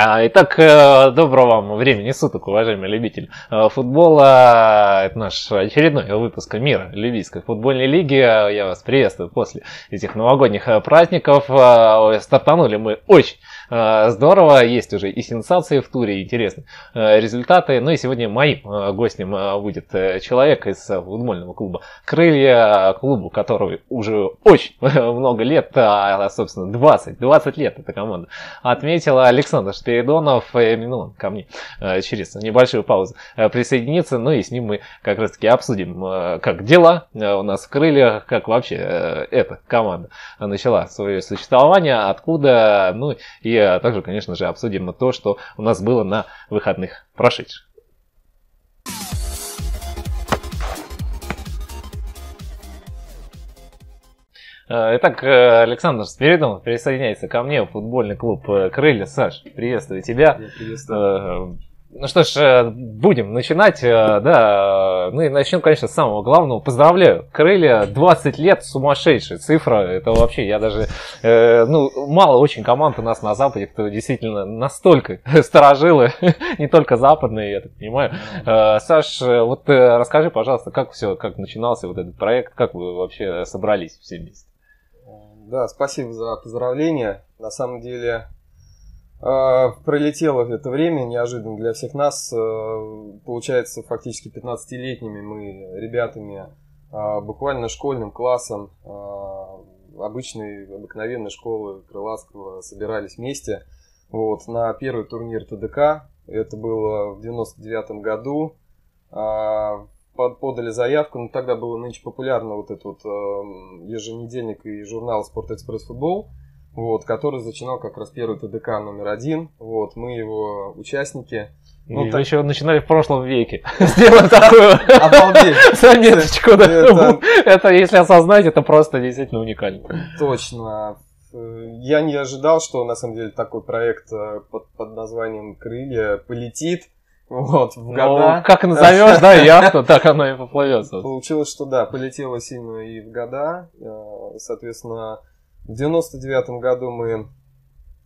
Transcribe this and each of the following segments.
А, итак, э, доброго вам времени суток, уважаемый любитель э, футбола. Это наш очередной выпуск мира Любительской футбольной лиги. Я вас приветствую после этих новогодних э, праздников. Стартанули мы очень здорово, есть уже и сенсации в туре, и интересные э, результаты. Ну и сегодня моим э, гостем будет человек из футбольного клуба «Крылья», клубу, который уже очень много лет, а, собственно, 20, 20 лет эта команда отметила. Александр Спиридонов, он ко мне через небольшую паузу присоединится, ну и с ним мы как раз таки обсудим, как дела у нас в «Крыльях», как вообще эта команда начала свое существование, откуда, ну и а также, конечно же, обсудим то, что у нас было на выходных прошедших. Э, итак, э, Александр Спиридонов присоединяется ко мне в футбольный клуб «Крылья». Саш, приветствую тебя. Я приветствую. Ну что ж, э, будем начинать, э, да, ну и начнем, конечно, с самого главного. Поздравляю, крылья 20 лет, сумасшедшая цифра, это вообще, я даже, э, ну, мало очень команд у нас на Западе, кто действительно настолько сторожилы, не только западные, я так понимаю. Э, Саш, вот расскажи, пожалуйста, как все, как начинался вот этот проект, как вы вообще собрались все вместе? Да, спасибо за поздравления. На самом деле, пролетело это время неожиданно для всех нас. А, получается, фактически 15-летними мы ребятами, а, буквально школьным классом обычной, обыкновенной школы Крылатского собирались вместе вот, на первый турнир ТДК. Это было в 99 году. Подали заявку, но тогда было нынче популярно вот этот вот еженедельник и журнал «Спорт Экспресс Футбол» вот, который зачинал как раз первый ТДК номер один. Вот, мы его участники. Ну, и так... еще начинали в прошлом веке. Сделать такую заметочку. Это, если осознать, это просто действительно уникально. Точно. Я не ожидал, что на самом деле такой проект э, под, под названием «Крылья» полетит. Вот, в ну, года. как назовешь, да, яхту, так оно и поплывет. Получилось, что да, полетело сильно и в года. Э, соответственно, в 99 году мы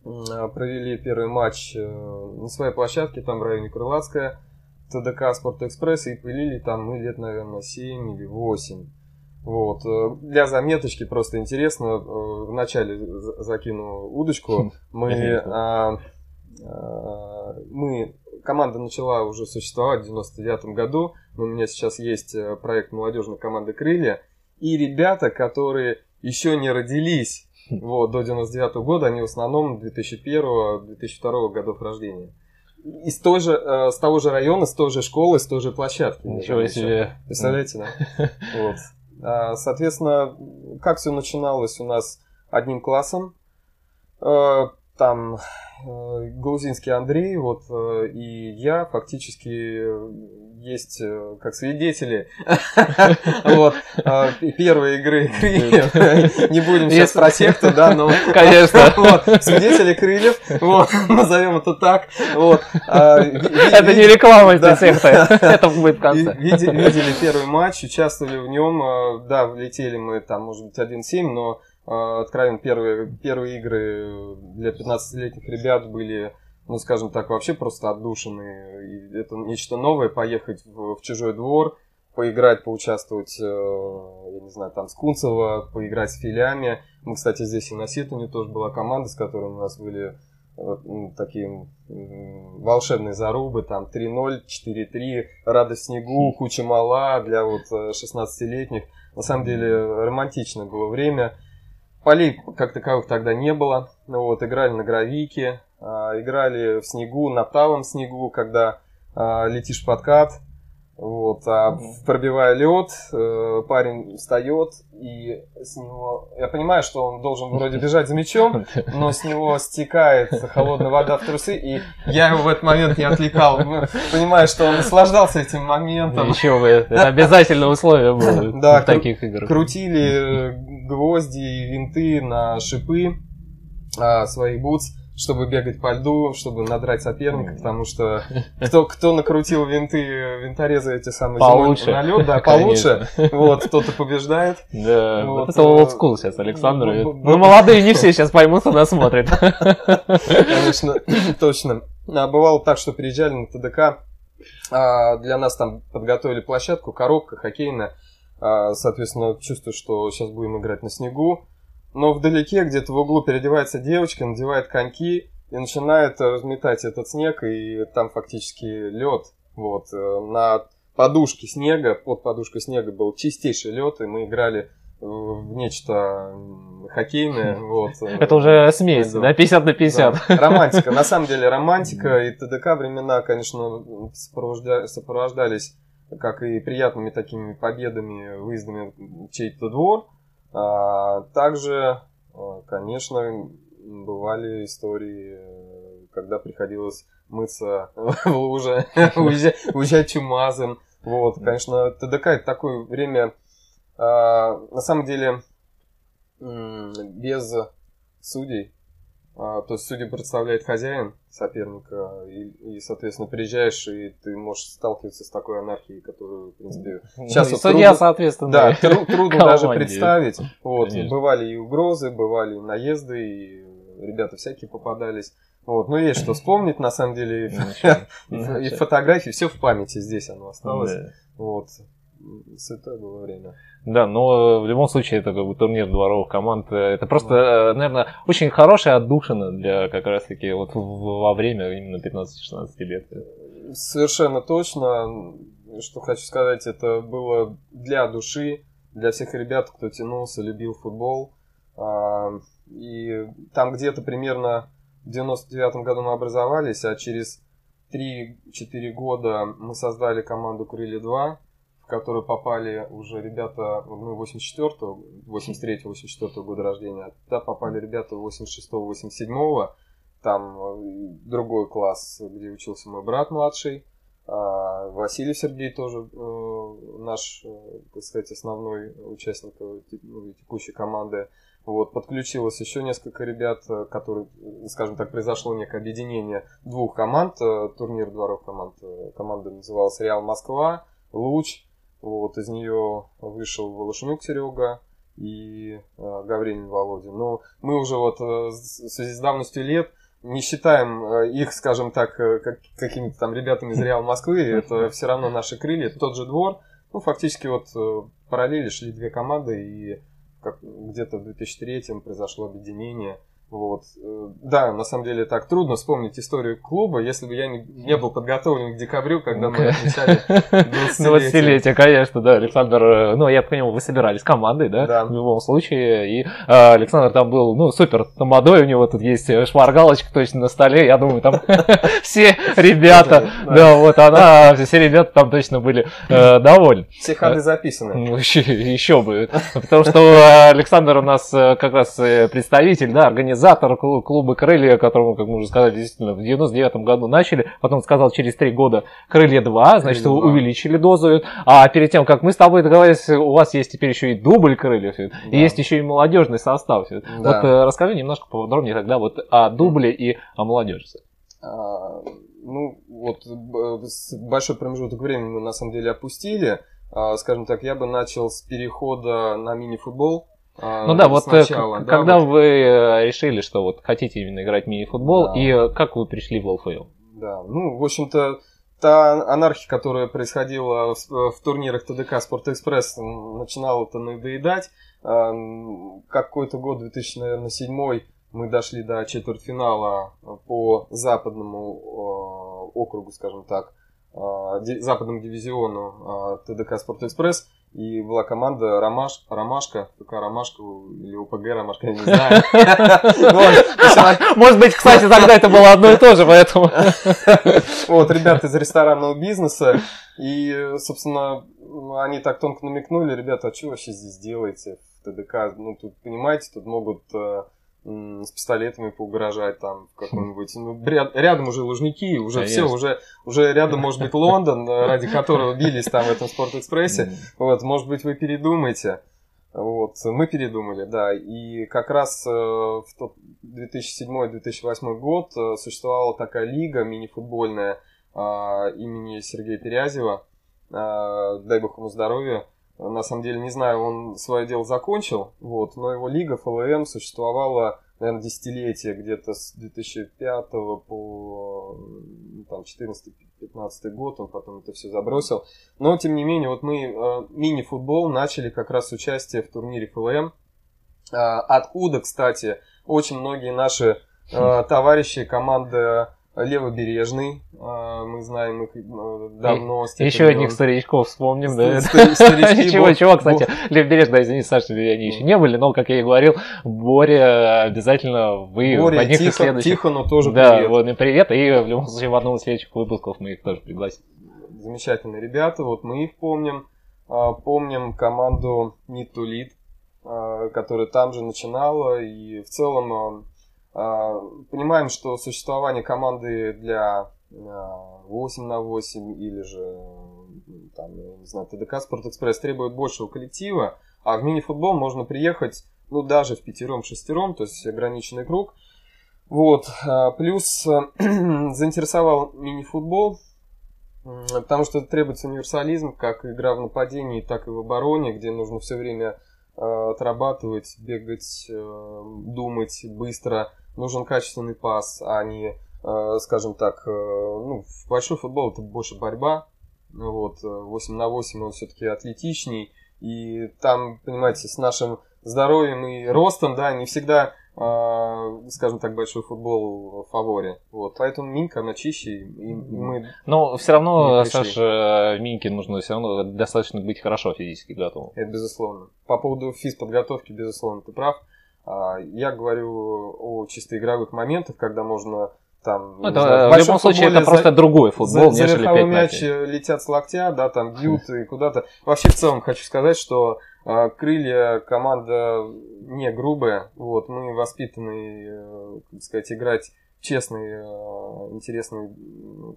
провели первый матч э, на своей площадке, там в районе Крылатская, ТДК Спорт Экспресс, и пылили там мы лет, наверное, 7 или 8. Вот. Э, для заметочки просто интересно, э, вначале закину удочку, хм, мы, а, а, мы, команда начала уже существовать в 99 году, у меня сейчас есть проект молодежной команды «Крылья», и ребята, которые еще не родились вот, до 99 -го года, они в основном 2001-2002 годов рождения. Из той же, э, с того же района, с той же школы, с той же площадки. Ничего себе. Представляете, да? Вот. А, соответственно, как все начиналось у нас одним классом. Э, там э, грузинский Андрей, вот, и я фактически есть э, как свидетели вот а, первой игры крыльев. Не будем сейчас про секту, да, но конечно. Свидетели крыльев, вот, назовем это так. Вот. А, это не реклама этой секты, это будет в конце. Видели первый матч, участвовали в нем, да, влетели мы там, может быть, 1-7, но откровенно первые, первые игры для 15-летних ребят были ну, скажем так, вообще просто отдушины. И это нечто новое, поехать в, в чужой двор, поиграть, поучаствовать, э, я не знаю, там с Кунцево, поиграть с филями. Мы, кстати, здесь и на Ситоне тоже была команда, с которой у нас были э, такие волшебные зарубы, там 3-0, 4-3, радость снегу, куча мала для вот 16-летних. На самом деле романтичное было время. Полей как таковых тогда не было. Вот, играли на гравике, а, играли в снегу, на талом снегу, когда а, летишь подкат, вот, а пробивая лед, э, парень встает и с него, я понимаю, что он должен вроде бежать за мячом, но с него стекает холодная вода в трусы, и я его в этот момент не отвлекал. Понимаю, что он наслаждался этим моментом. Ничего вы, это обязательное условие было да, в таких играх. Крутили гвозди и винты на шипы а, своих бутс чтобы бегать по льду, чтобы надрать соперника, потому что кто, кто накрутил винты, винторезы эти самые получше. на лед, да, получше, вот, кто-то побеждает. Да, вот, это school сейчас, Александр. Ну, молодые не все сейчас поймут, нас смотрят. Конечно, точно. А бывало так, что приезжали на ТДК, а, для нас там подготовили площадку, коробка хоккейная, соответственно, чувствую, что сейчас будем играть на снегу, но вдалеке, где-то в углу переодевается девочка, надевает коньки и начинает разметать этот снег, и там фактически лед. Вот, э, на подушке снега, под подушкой снега был чистейший лед, и мы играли в нечто хоккейное. Вот. Это уже смесь, да? 50 на 50. Да. Романтика. На самом деле романтика и ТДК времена, конечно, сопровождались как и приятными такими победами, выездами в чей-то двор. А также, а, конечно, бывали истории, когда приходилось мыться в луже, уезжать чумазом. Вот, конечно, ТДК это такое время а, на самом деле, без судей, то есть судьи представляет хозяин соперника, и, и, соответственно, приезжаешь, и ты можешь сталкиваться с такой анархией, которую, в принципе, сейчас ну, вот судья, трудно, соответственно, да, тру, трудно даже представить. Вот, бывали и угрозы, бывали и наезды, и ребята всякие попадались. Вот, ну есть что вспомнить, на самом деле, и, фотографии, все в памяти здесь оно осталось. Вот, святое было время. Да, но в любом случае это как бы турнир дворовых команд. Это просто, э, наверное, очень хорошая отдушина для как раз таки вот во время именно 15-16 лет. Совершенно точно. Что хочу сказать, это было для души, для всех ребят, кто тянулся, любил футбол. А, и там где-то примерно в 99 году мы образовались, а через 3-4 года мы создали команду «Крылья 2», в которую попали уже ребята ну, 84-го, 83-го, 84-го года рождения. Туда попали ребята 86-го, 87-го. Там э, другой класс, где учился мой брат младший. А Василий Сергей тоже э, наш, э, так сказать, основной участник ну, текущей команды. Вот, подключилось еще несколько ребят, которые, скажем так, произошло некое объединение двух команд, турнир дворов команд. Команда называлась Реал Москва, Луч, вот, из нее вышел Волошенюк Серега и э, Гаврилин Володя. Но мы уже вот э, в связи с давностью лет не считаем э, их, скажем так, э, как, какими-то там ребятами из Реал Москвы. Это все равно наши крылья, это тот же двор. Ну, фактически вот э, параллели шли две команды, и как, где-то в 2003 произошло объединение – вот. Э, да, на самом деле так трудно вспомнить историю клуба, если бы я не, не был подготовлен к декабрю, когда мы отмечали 20-летие. конечно, да, Александр, э, ну, я понимаю, вы собирались командой, да, да. в любом случае, и э, Александр там был, ну, супер молодой, у него тут есть шмаргалочка точно на столе, я думаю, там все ребята, да, вот она, все ребята там точно были довольны. Все ходы записаны. Ну, еще бы, потому что Александр у нас как раз представитель, да, организации организатор клуба «Крылья», которому, как мы уже сказали, действительно в 99 году начали, потом сказал через три года «Крылья 2», значит, Крылья 2. увеличили дозу, а перед тем, как мы с тобой договорились, у вас есть теперь еще и дубль «Крыльев», да. и есть еще и молодежный состав. Да. Вот э, расскажи немножко поподробнее тогда вот о дубле и о молодежи. А, ну, вот большой промежуток времени мы на самом деле опустили. А, скажем так, я бы начал с перехода на мини-футбол. А, ну да, вот э, сначала, да, когда вот... вы э, решили, что вот хотите именно играть в мини-футбол, да. и э, как вы пришли в ЛФЛ? Да, ну, в общем-то, та анархия, которая происходила в, в турнирах ТДК Спорт Экспресс, начинала это надоедать. Какой-то год, 2007 мы дошли до четвертьфинала по западному округу, скажем так, западному дивизиону ТДК Спорт Экспресс. И была команда Ромаш, Ромашка, ФК Ромашка или УПГ Ромашка, я не знаю. Может быть, кстати, тогда это было одно и то же, поэтому... Вот, ребята из ресторанного бизнеса. И, собственно, они так тонко намекнули, ребята, а что вообще здесь делаете в ТДК? Ну, тут, понимаете, тут могут э, с пистолетами поугрожать там в каком-нибудь. Ну, рядом уже Лужники, уже Конечно. все, уже, уже рядом может быть Лондон, ради которого бились там в этом Спорт-экспрессе. Вот, может быть, вы передумаете. Вот, мы передумали, да. И как раз в тот 2007-2008 год существовала такая лига мини-футбольная имени Сергея Перязева. Дай бог ему здоровья. На самом деле, не знаю, он свое дело закончил, вот, но его лига ФЛМ существовала наверное, десятилетие где-то с 2005 по там, 14-15 год, он потом это все забросил. Но, тем не менее, вот мы э, мини-футбол начали как раз с участия в турнире ФЛМ. Э, откуда, кстати, очень многие наши э, товарищи, команда Левобережный, а, мы знаем их э, давно. Еще одних старичков вспомним, да? Чего, чего, кстати, Левобережный, извини, Саша, они еще не были, но, как я и говорил, Боря обязательно вы в одних из следующих... Тихону тоже Да, вот, и привет, и в любом случае в одном из следующих выпусков мы их тоже пригласим. Замечательные ребята, вот мы их помним. А, помним команду Need to Lead, которая там же начинала, и в целом а, понимаем, что существование команды для 8 а, на 8 или же там, я не знаю, ТДК Спортэкспресс требует большего коллектива, а в мини-футбол можно приехать, ну, даже в пятером-шестером, то есть ограниченный круг. Вот, а, плюс заинтересовал мини-футбол, потому что требуется универсализм, как игра в нападении, так и в обороне, где нужно все время отрабатывать, бегать, э, думать быстро – нужен качественный пас, а не, э, скажем так, э, ну, в большой футбол это больше борьба. Вот, 8 на 8 он все-таки атлетичней. И там, понимаете, с нашим здоровьем и ростом, да, не всегда, скажем так, большой футбол в фаворе. Вот, поэтому Минка, она чище, и мы... Но все равно, Саша, Минке нужно все равно достаточно быть хорошо физически готовым. Это безусловно. По поводу физподготовки, безусловно, ты прав. А, я говорю о чисто игровых моментах, когда можно там... Ну, это, знаю, в, в любом случае это за, просто другой футбол, за, нежели за 5 мяч летят с локтя, да, там бьют и куда-то. Вообще в целом хочу сказать, что э, крылья команда не грубая, вот, мы воспитаны, э, как сказать, играть честный, э, интересный,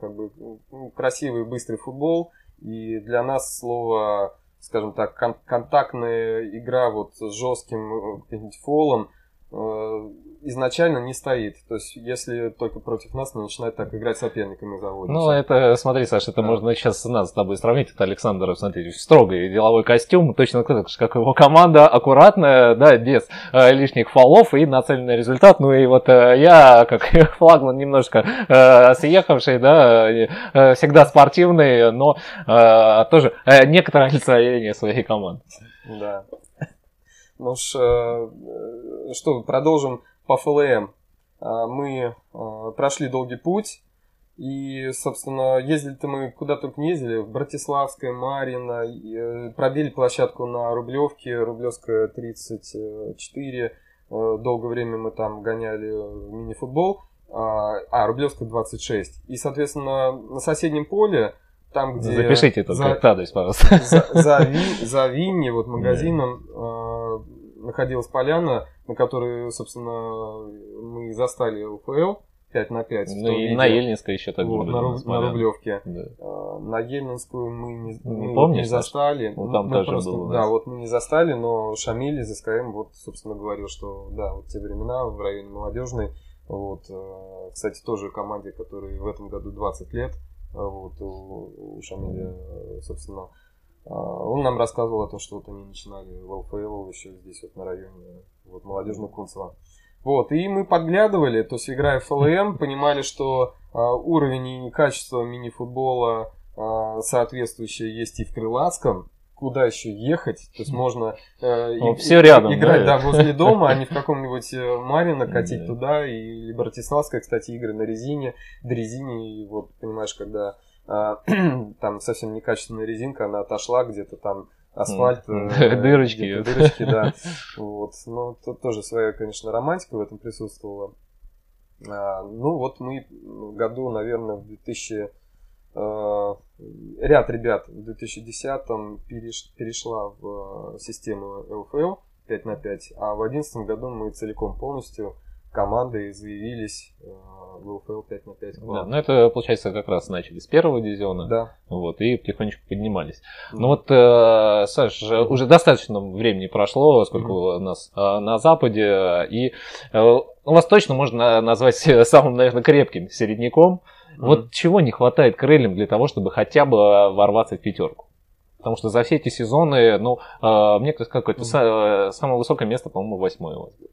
как бы ну, красивый, быстрый футбол. И для нас слово скажем так, кон- контактная игра вот с жестким э, фолом изначально не стоит. То есть, если только против нас не начинает так играть соперниками заводить. Ну, это, смотри, Саша, это да. можно сейчас нас с тобой сравнить. Это Александр, смотри, строгий деловой костюм, точно так же, как его команда, аккуратная, да, без э, лишних фолов и нацеленный на результат. Ну и вот э, я, как флагман, немножко э, съехавший, да, э, всегда спортивный, но э, тоже э, некоторое олицетворение своей команды. Да. Ну ж, э, что, продолжим по ФЛМ. А, мы а, прошли долгий путь. И, собственно, ездили-то мы куда только не ездили. В Братиславское, Марина. Э, пробили площадку на Рублевке. Рублевская 34. Э, долгое время мы там гоняли мини-футбол. А, а Рублевская 26. И, соответственно, на соседнем поле там, где... Запишите это за, адрес, пожалуйста. За, за, Ви, за Винни, вот магазином, находилась поляна, на которой, собственно, мы застали ЛФЛ 5 на 5. Ну и видео. на Ельнинской еще так вот, на, Руб, на Рублевке. Да. А, на Ельнинскую мы не, не, помнишь, не застали. Ну, там мы тоже просто, было. Да, вот мы не застали, но Шамиль из СКМ вот, собственно, говорил, что да, вот те времена в районе молодежной. Вот, э, кстати, тоже команде, которой в этом году 20 лет. Вот, у, у Шамиля, собственно, он нам рассказывал о том, что вот они начинали в ЛФЛ еще здесь вот на районе вот, молодежного Кунцева. Вот, и мы подглядывали, то есть играя в ФЛМ, понимали, что э, уровень и качество мини-футбола э, соответствующее есть и в Крылатском, куда еще ехать, то есть можно э, ну, и, все рядом, играть да, да, возле дома, а не в каком-нибудь э, Марино катить туда, и Братиславская, кстати, игры на резине, до резине, и вот, понимаешь, когда а, там совсем некачественная резинка, она отошла где-то там асфальт. Э, дырочки. Дырочки, да. Вот. Но тут тоже своя, конечно, романтика в этом присутствовала. А, ну, вот мы в году, наверное, в 2000 а, ряд ребят в 2010-м переш, перешла в систему LFL 5 на 5, а в 2011 году мы целиком полностью командой заявились в ЛФЛ 5 на 5 Да, ну это, получается, как раз начали с первого дивизиона. Да. Вот, и потихонечку поднимались. Mm-hmm. Ну вот, э, Саш, уже достаточно времени прошло, сколько mm-hmm. у нас э, на Западе, и э, вас точно можно назвать самым, наверное, крепким середняком. Mm-hmm. Вот чего не хватает крыльям для того, чтобы хотя бы ворваться в пятерку? Потому что за все эти сезоны, ну, э, мне кажется, какое-то mm-hmm. самое высокое место, по-моему, восьмое у вас было.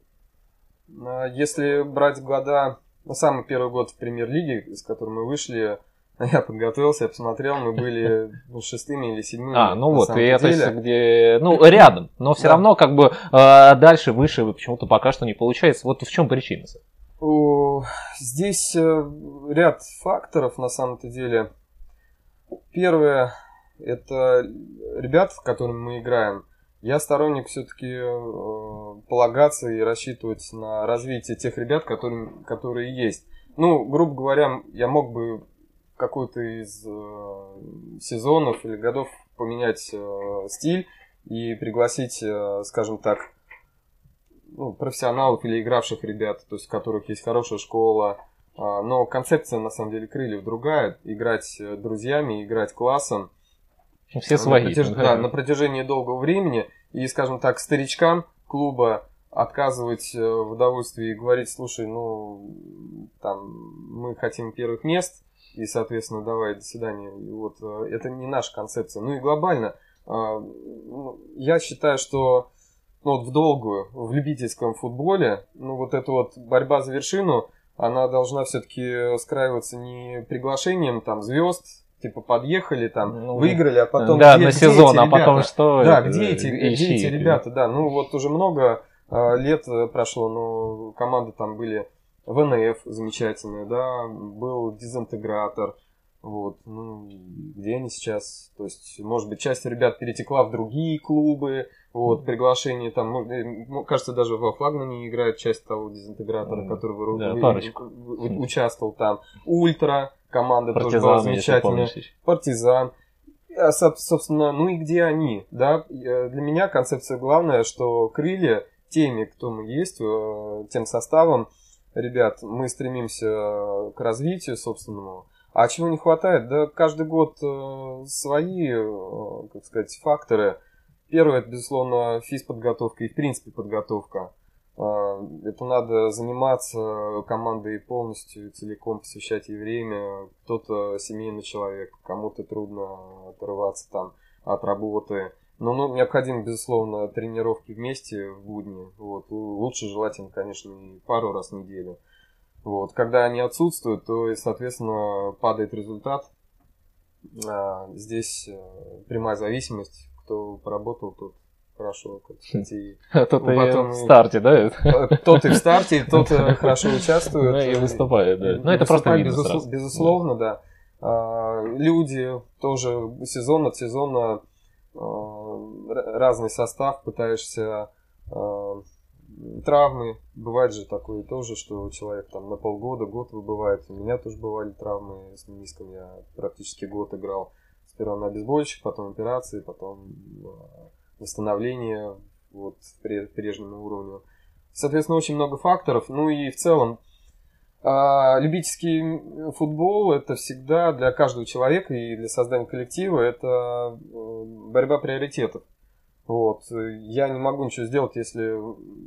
А если брать года, ну, самый первый год в премьер-лиге, с которым мы вышли, я подготовился, я посмотрел, мы были ну, шестыми или седьмыми. А, ну вот, и это где, ну, рядом, но все да. равно как бы э, дальше, выше почему-то пока что не получается. Вот в чем причина? Здесь э, ряд факторов на самом-то деле. Первое, это ребят, с которыми мы играем. Я сторонник все-таки э, полагаться и рассчитывать на развитие тех ребят, которые, которые есть. Ну, грубо говоря, я мог бы какой-то из э, сезонов или годов поменять э, стиль и пригласить, скажем так, ну, профессионалов или игравших ребят, то есть у которых есть хорошая школа. Э, но концепция, на самом деле, крыльев другая. Играть друзьями, играть классом. Все свои. На протяж... да, на протяжении долгого времени. И, скажем так, старичкам клуба отказывать э, в удовольствии и говорить, слушай, ну, там, мы хотим первых мест, и, соответственно, давай, до свидания. И вот э, это не наша концепция. Ну и глобально, а, ну, я считаю, что ну, вот в долгую, в любительском футболе, ну вот эта вот борьба за вершину, она должна все-таки скраиваться не приглашением там звезд, типа подъехали там, ну, выиграли, а потом да, где, на где сезон, а потом что? Да, где эти, где эти ребята, да, ну вот уже много э, лет прошло, но команды там были ВНФ замечательная, да, был дезинтегратор, вот, ну, где они сейчас? То есть, может быть, часть ребят перетекла в другие клубы, вот, приглашение там, ну, э, кажется, даже во флагмане играет часть того дезинтегратора, который вы, да, вы, вы, участвовал там. Ультра, команда Партизан, тоже была замечательная. Партизан. А, собственно, ну и где они, да? Для меня концепция главная, что крылья теми, кто мы есть, э, тем составом, ребят, мы стремимся к развитию собственному. А чего не хватает? Да каждый год э, свои, э, как сказать, факторы. Первое, это, безусловно, физподготовка и, в принципе, подготовка. Э, это надо заниматься командой полностью, целиком посвящать ей время. Кто-то семейный человек, кому-то трудно оторваться там от работы. Но ну, необходимо, безусловно, тренировки вместе в будни. Вот. Лучше желательно, конечно, пару раз в неделю. Вот. Когда они отсутствуют, то, соответственно, падает результат. А, здесь э, прямая зависимость. Кто поработал, тот хорошо, кстати. А тот и потом... в старте, да? Э, тот и в старте, тот э, хорошо участвует. Ну и выступает, да. Ну это просто Безусловно, да. А, люди тоже сезон от сезона Э, разный состав, пытаешься э, травмы. Бывает же такое тоже, что человек там на полгода, год выбывает. У меня тоже бывали травмы с мениском. Я практически год играл сперва на обезбольщик, потом операции, потом э, восстановление вот, прежнему уровню. Соответственно, очень много факторов. Ну и в целом а, любительский футбол это всегда для каждого человека и для создания коллектива это э, борьба приоритетов. Вот. Я не могу ничего сделать, если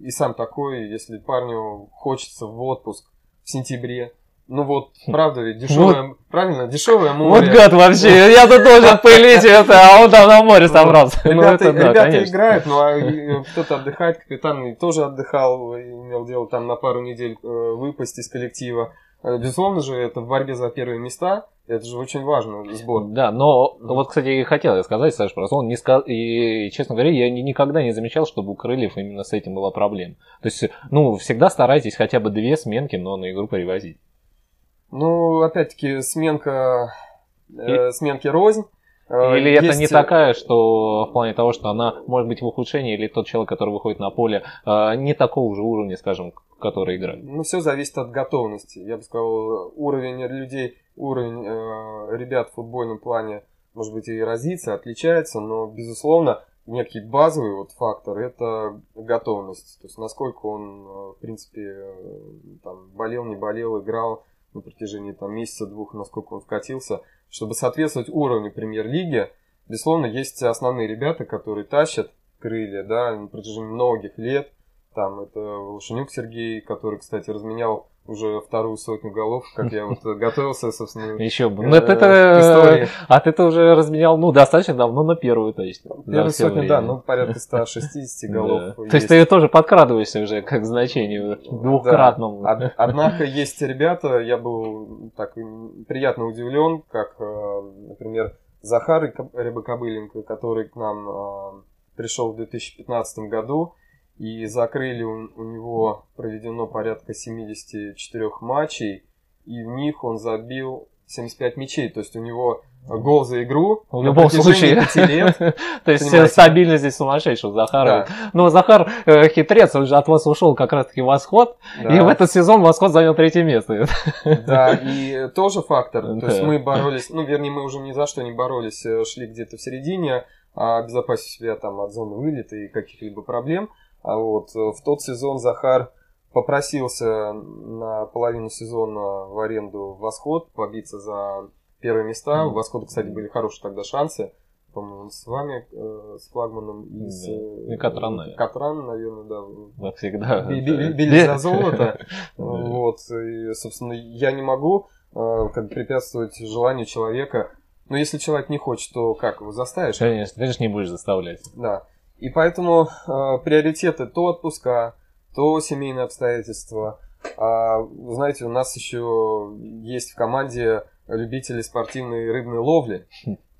и сам такой, если парню хочется в отпуск в сентябре, ну вот, правда ведь, дешевое, вот. правильно, дешевое море. Вот гад вообще, я тут должен пылить это, а он там на море собрался. Ну, ребята, ну, это, да, ребята играют, ну а кто-то отдыхает, капитан тоже отдыхал, имел дело там на пару недель э, выпасть из коллектива. Э, безусловно же, это в борьбе за первые места, это же очень важно, сбор. Да, но вот, кстати, и хотел я сказать, Саша, просто он не сказал, и, честно говоря, я никогда не замечал, чтобы у Крыльев именно с этим была проблема. То есть, ну, всегда старайтесь хотя бы две сменки, но на игру привозить. Ну, опять-таки, сменка, э, сменки рознь. Э, или есть... это не такая, что в плане того, что она может быть в ухудшении, или тот человек, который выходит на поле, э, не такого же уровня, скажем, который играет? Ну, все зависит от готовности. Я бы сказал, уровень людей, уровень э, ребят в футбольном плане, может быть, и разится, отличается, но, безусловно, некий базовый вот фактор – это готовность. То есть, насколько он, э, в принципе, там, болел, не болел, играл, на протяжении там месяца-двух, насколько он вкатился, чтобы соответствовать уровню премьер-лиги. Безусловно, есть основные ребята, которые тащат крылья, да, на протяжении многих лет. Там это Волшенюк Сергей, который, кстати, разменял уже вторую сотню голов, как я вот готовился, собственно. Еще бы. Ну, это, это, а ты уже разменял, ну, достаточно давно на первую точно. Первую сотню, да, ну, порядка 160 голов. То есть ты тоже подкрадываешься уже как значению двухкратному. Однако есть ребята, я был так приятно удивлен, как, э, например, Захар Рябокобыленко, который к нам э, пришел в 2015 году, и закрыли у, у него проведено порядка 74 матчей, и в них он забил 75 мячей, то есть у него гол за игру. В любом случае. лет. То есть стабильность здесь сумасшедшая у Захара. Но Захар э, хитрец, он же от вас ушел как раз-таки восход. И в этот сезон восход занял третье место. Да, и тоже фактор. То есть мы боролись, ну вернее мы уже ни за что не боролись, э, шли где-то в середине, а обезопасить себя там от зоны вылета и каких-либо проблем. А вот э, в тот сезон Захар попросился на половину сезона в аренду в Восход, побиться за первые места. У Восхода, кстати, были хорошие тогда шансы. По-моему, с вами, э, с флагманом из... Да. Э, и Катран, наверное. Катран, наверное, да. Всегда. Били за золото. Вот. И, собственно, я не могу э, как препятствовать желанию человека. Но если человек не хочет, то как его заставишь? Конечно, ты же не будешь заставлять. Да. И поэтому э, приоритеты то отпуска, то семейные обстоятельства. А, знаете, у нас еще есть в команде любители спортивной рыбной ловли.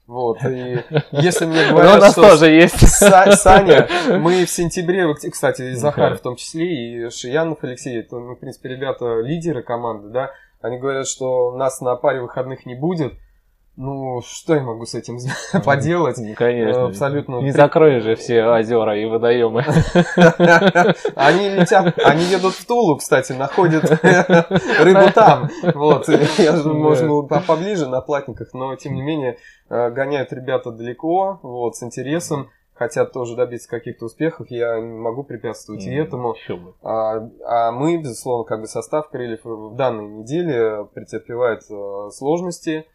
Вот, и если мне говорят, у нас что тоже есть. Саня, мы в сентябре, кстати, и Захар в том числе, и Шиянов Алексей, это, ну, в принципе, ребята лидеры команды, да, они говорят, что нас на паре выходных не будет, ну, что я могу с этим поделать? Ну, конечно. Абсолютно. Не закроешь же все озера и водоемы. Они летят, они едут в Тулу, кстати, находят рыбу там. Вот, я же, может, поближе на платниках, но тем не менее э, гоняют ребята далеко, вот, с интересом хотят тоже добиться каких-то успехов, я не могу препятствовать mm, и этому. А, а мы, безусловно, как бы состав Крыльев в данной неделе претерпевает э, сложности,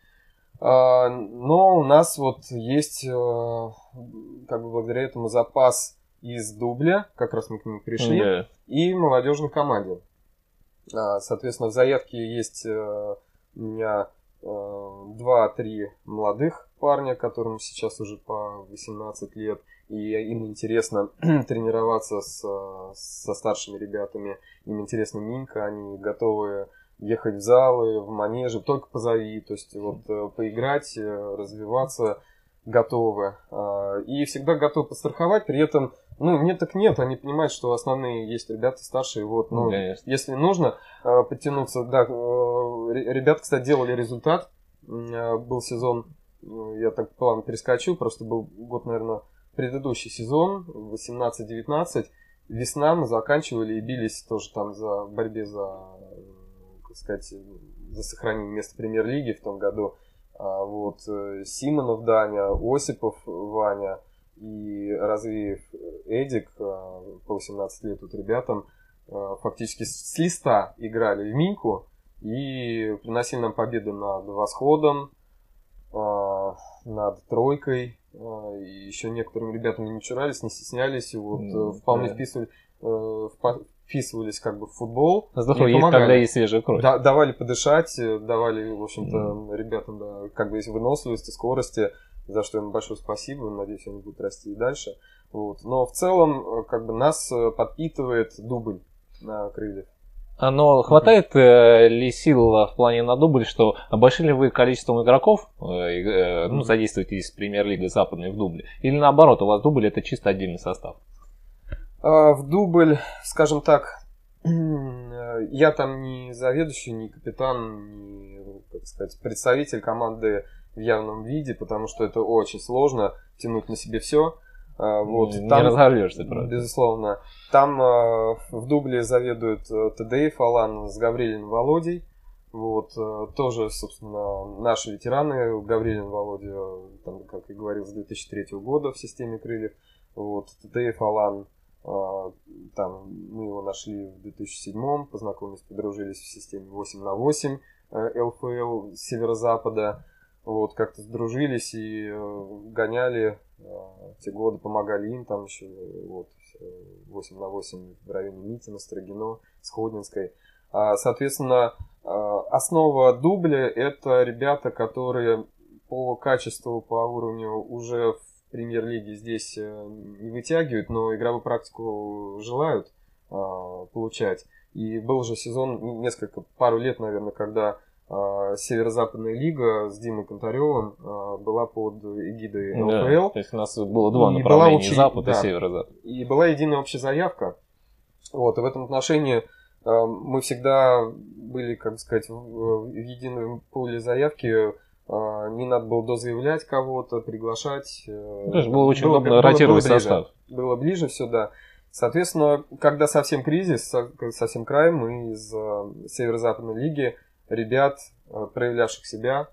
но у нас вот есть, э, как бы благодаря этому запас из дубля, как раз мы к нему пришли, yeah. и молодежной команде. А, соответственно, в заявке есть э, у меня э, два-три молодых парня, которым сейчас уже по 18 лет, и им интересно тренироваться с, со старшими ребятами, им интересно Минка, они готовы ехать в залы, в манежи, только позови, то есть вот э, поиграть, э, развиваться готовы. А, и всегда готовы подстраховать, при этом, ну, нет так нет, они понимают, что основные есть ребята старшие, вот, ну, Конечно. если нужно э, подтянуться, да, ребята, кстати, делали результат, был сезон, я так плавно перескочу, просто был год, наверное, предыдущий сезон, 18-19, весна мы заканчивали и бились тоже там за борьбе за так сказать, за сохранение места премьер-лиги в том году. А вот э, Симонов Даня, Осипов Ваня и Развеев Эдик а, по 18 лет тут ребятам а, фактически с листа играли в Миньку и приносили нам победы над Восходом, над Тройкой, и еще некоторым ребятам не чурались, не стеснялись, и вот mm, вполне да. вписывали, э, вписывались как бы в футбол. Здорово, есть, когда есть свежая кровь. Да, давали подышать, э, давали, в общем-то, mm. ребятам, да, как бы выносливости, скорости, за что им большое спасибо, надеюсь, они будут расти и дальше. Вот. Но в целом, э, как бы нас э, подпитывает дубль на крыльях. А, но хватает э, ли сил в плане на дубль, что обошли ли вы количеством игроков, э, э, ну, задействуете из премьер-лиги западной в дубле? Или наоборот, у вас дубль это чисто отдельный состав? А, в дубль, скажем так, я там не заведующий, не капитан, не, как сказать, представитель команды в явном виде, потому что это очень сложно тянуть на себе все. А, вот, не, там, разорвешься, правда. Безусловно. Там э, в дубле заведует э, ТД Фалан с Гаврилин Володей. Вот, э, тоже, собственно, наши ветераны, Гаврилин Володя, там, как и говорил, с 2003 года в системе крыльев. Вот, ТД Фалан а, там мы его нашли в 2007, познакомились, подружились в системе 8 на 8. ЛФЛ северо-запада. Вот, как-то сдружились и гоняли в те годы, помогали им там еще вот, 8 на 8 в районе Митина, Строгино, Сходнинской. А, соответственно, основа дубля это ребята, которые по качеству, по уровню уже в премьер-лиге здесь э, не вытягивают, но игровую практику желают а, получать. И был же сезон, несколько, пару лет, наверное, когда а, Северо-Западная лига с Димой Контаревым была под эгидой ЛФЛ. Да, то есть у нас было два и направления, общая, Запад да, и Северо-Запад. И была единая общая заявка. Вот, и в этом отношении мы всегда были, как сказать, в едином поле заявки не надо было дозаявлять кого-то, приглашать. Э, То есть было очень было, удобно ротировать было ближе, состав. Было ближе все, да. Соответственно, когда совсем кризис, совсем край, мы из э, Северо-Западной лиги ребят, э, проявлявших себя,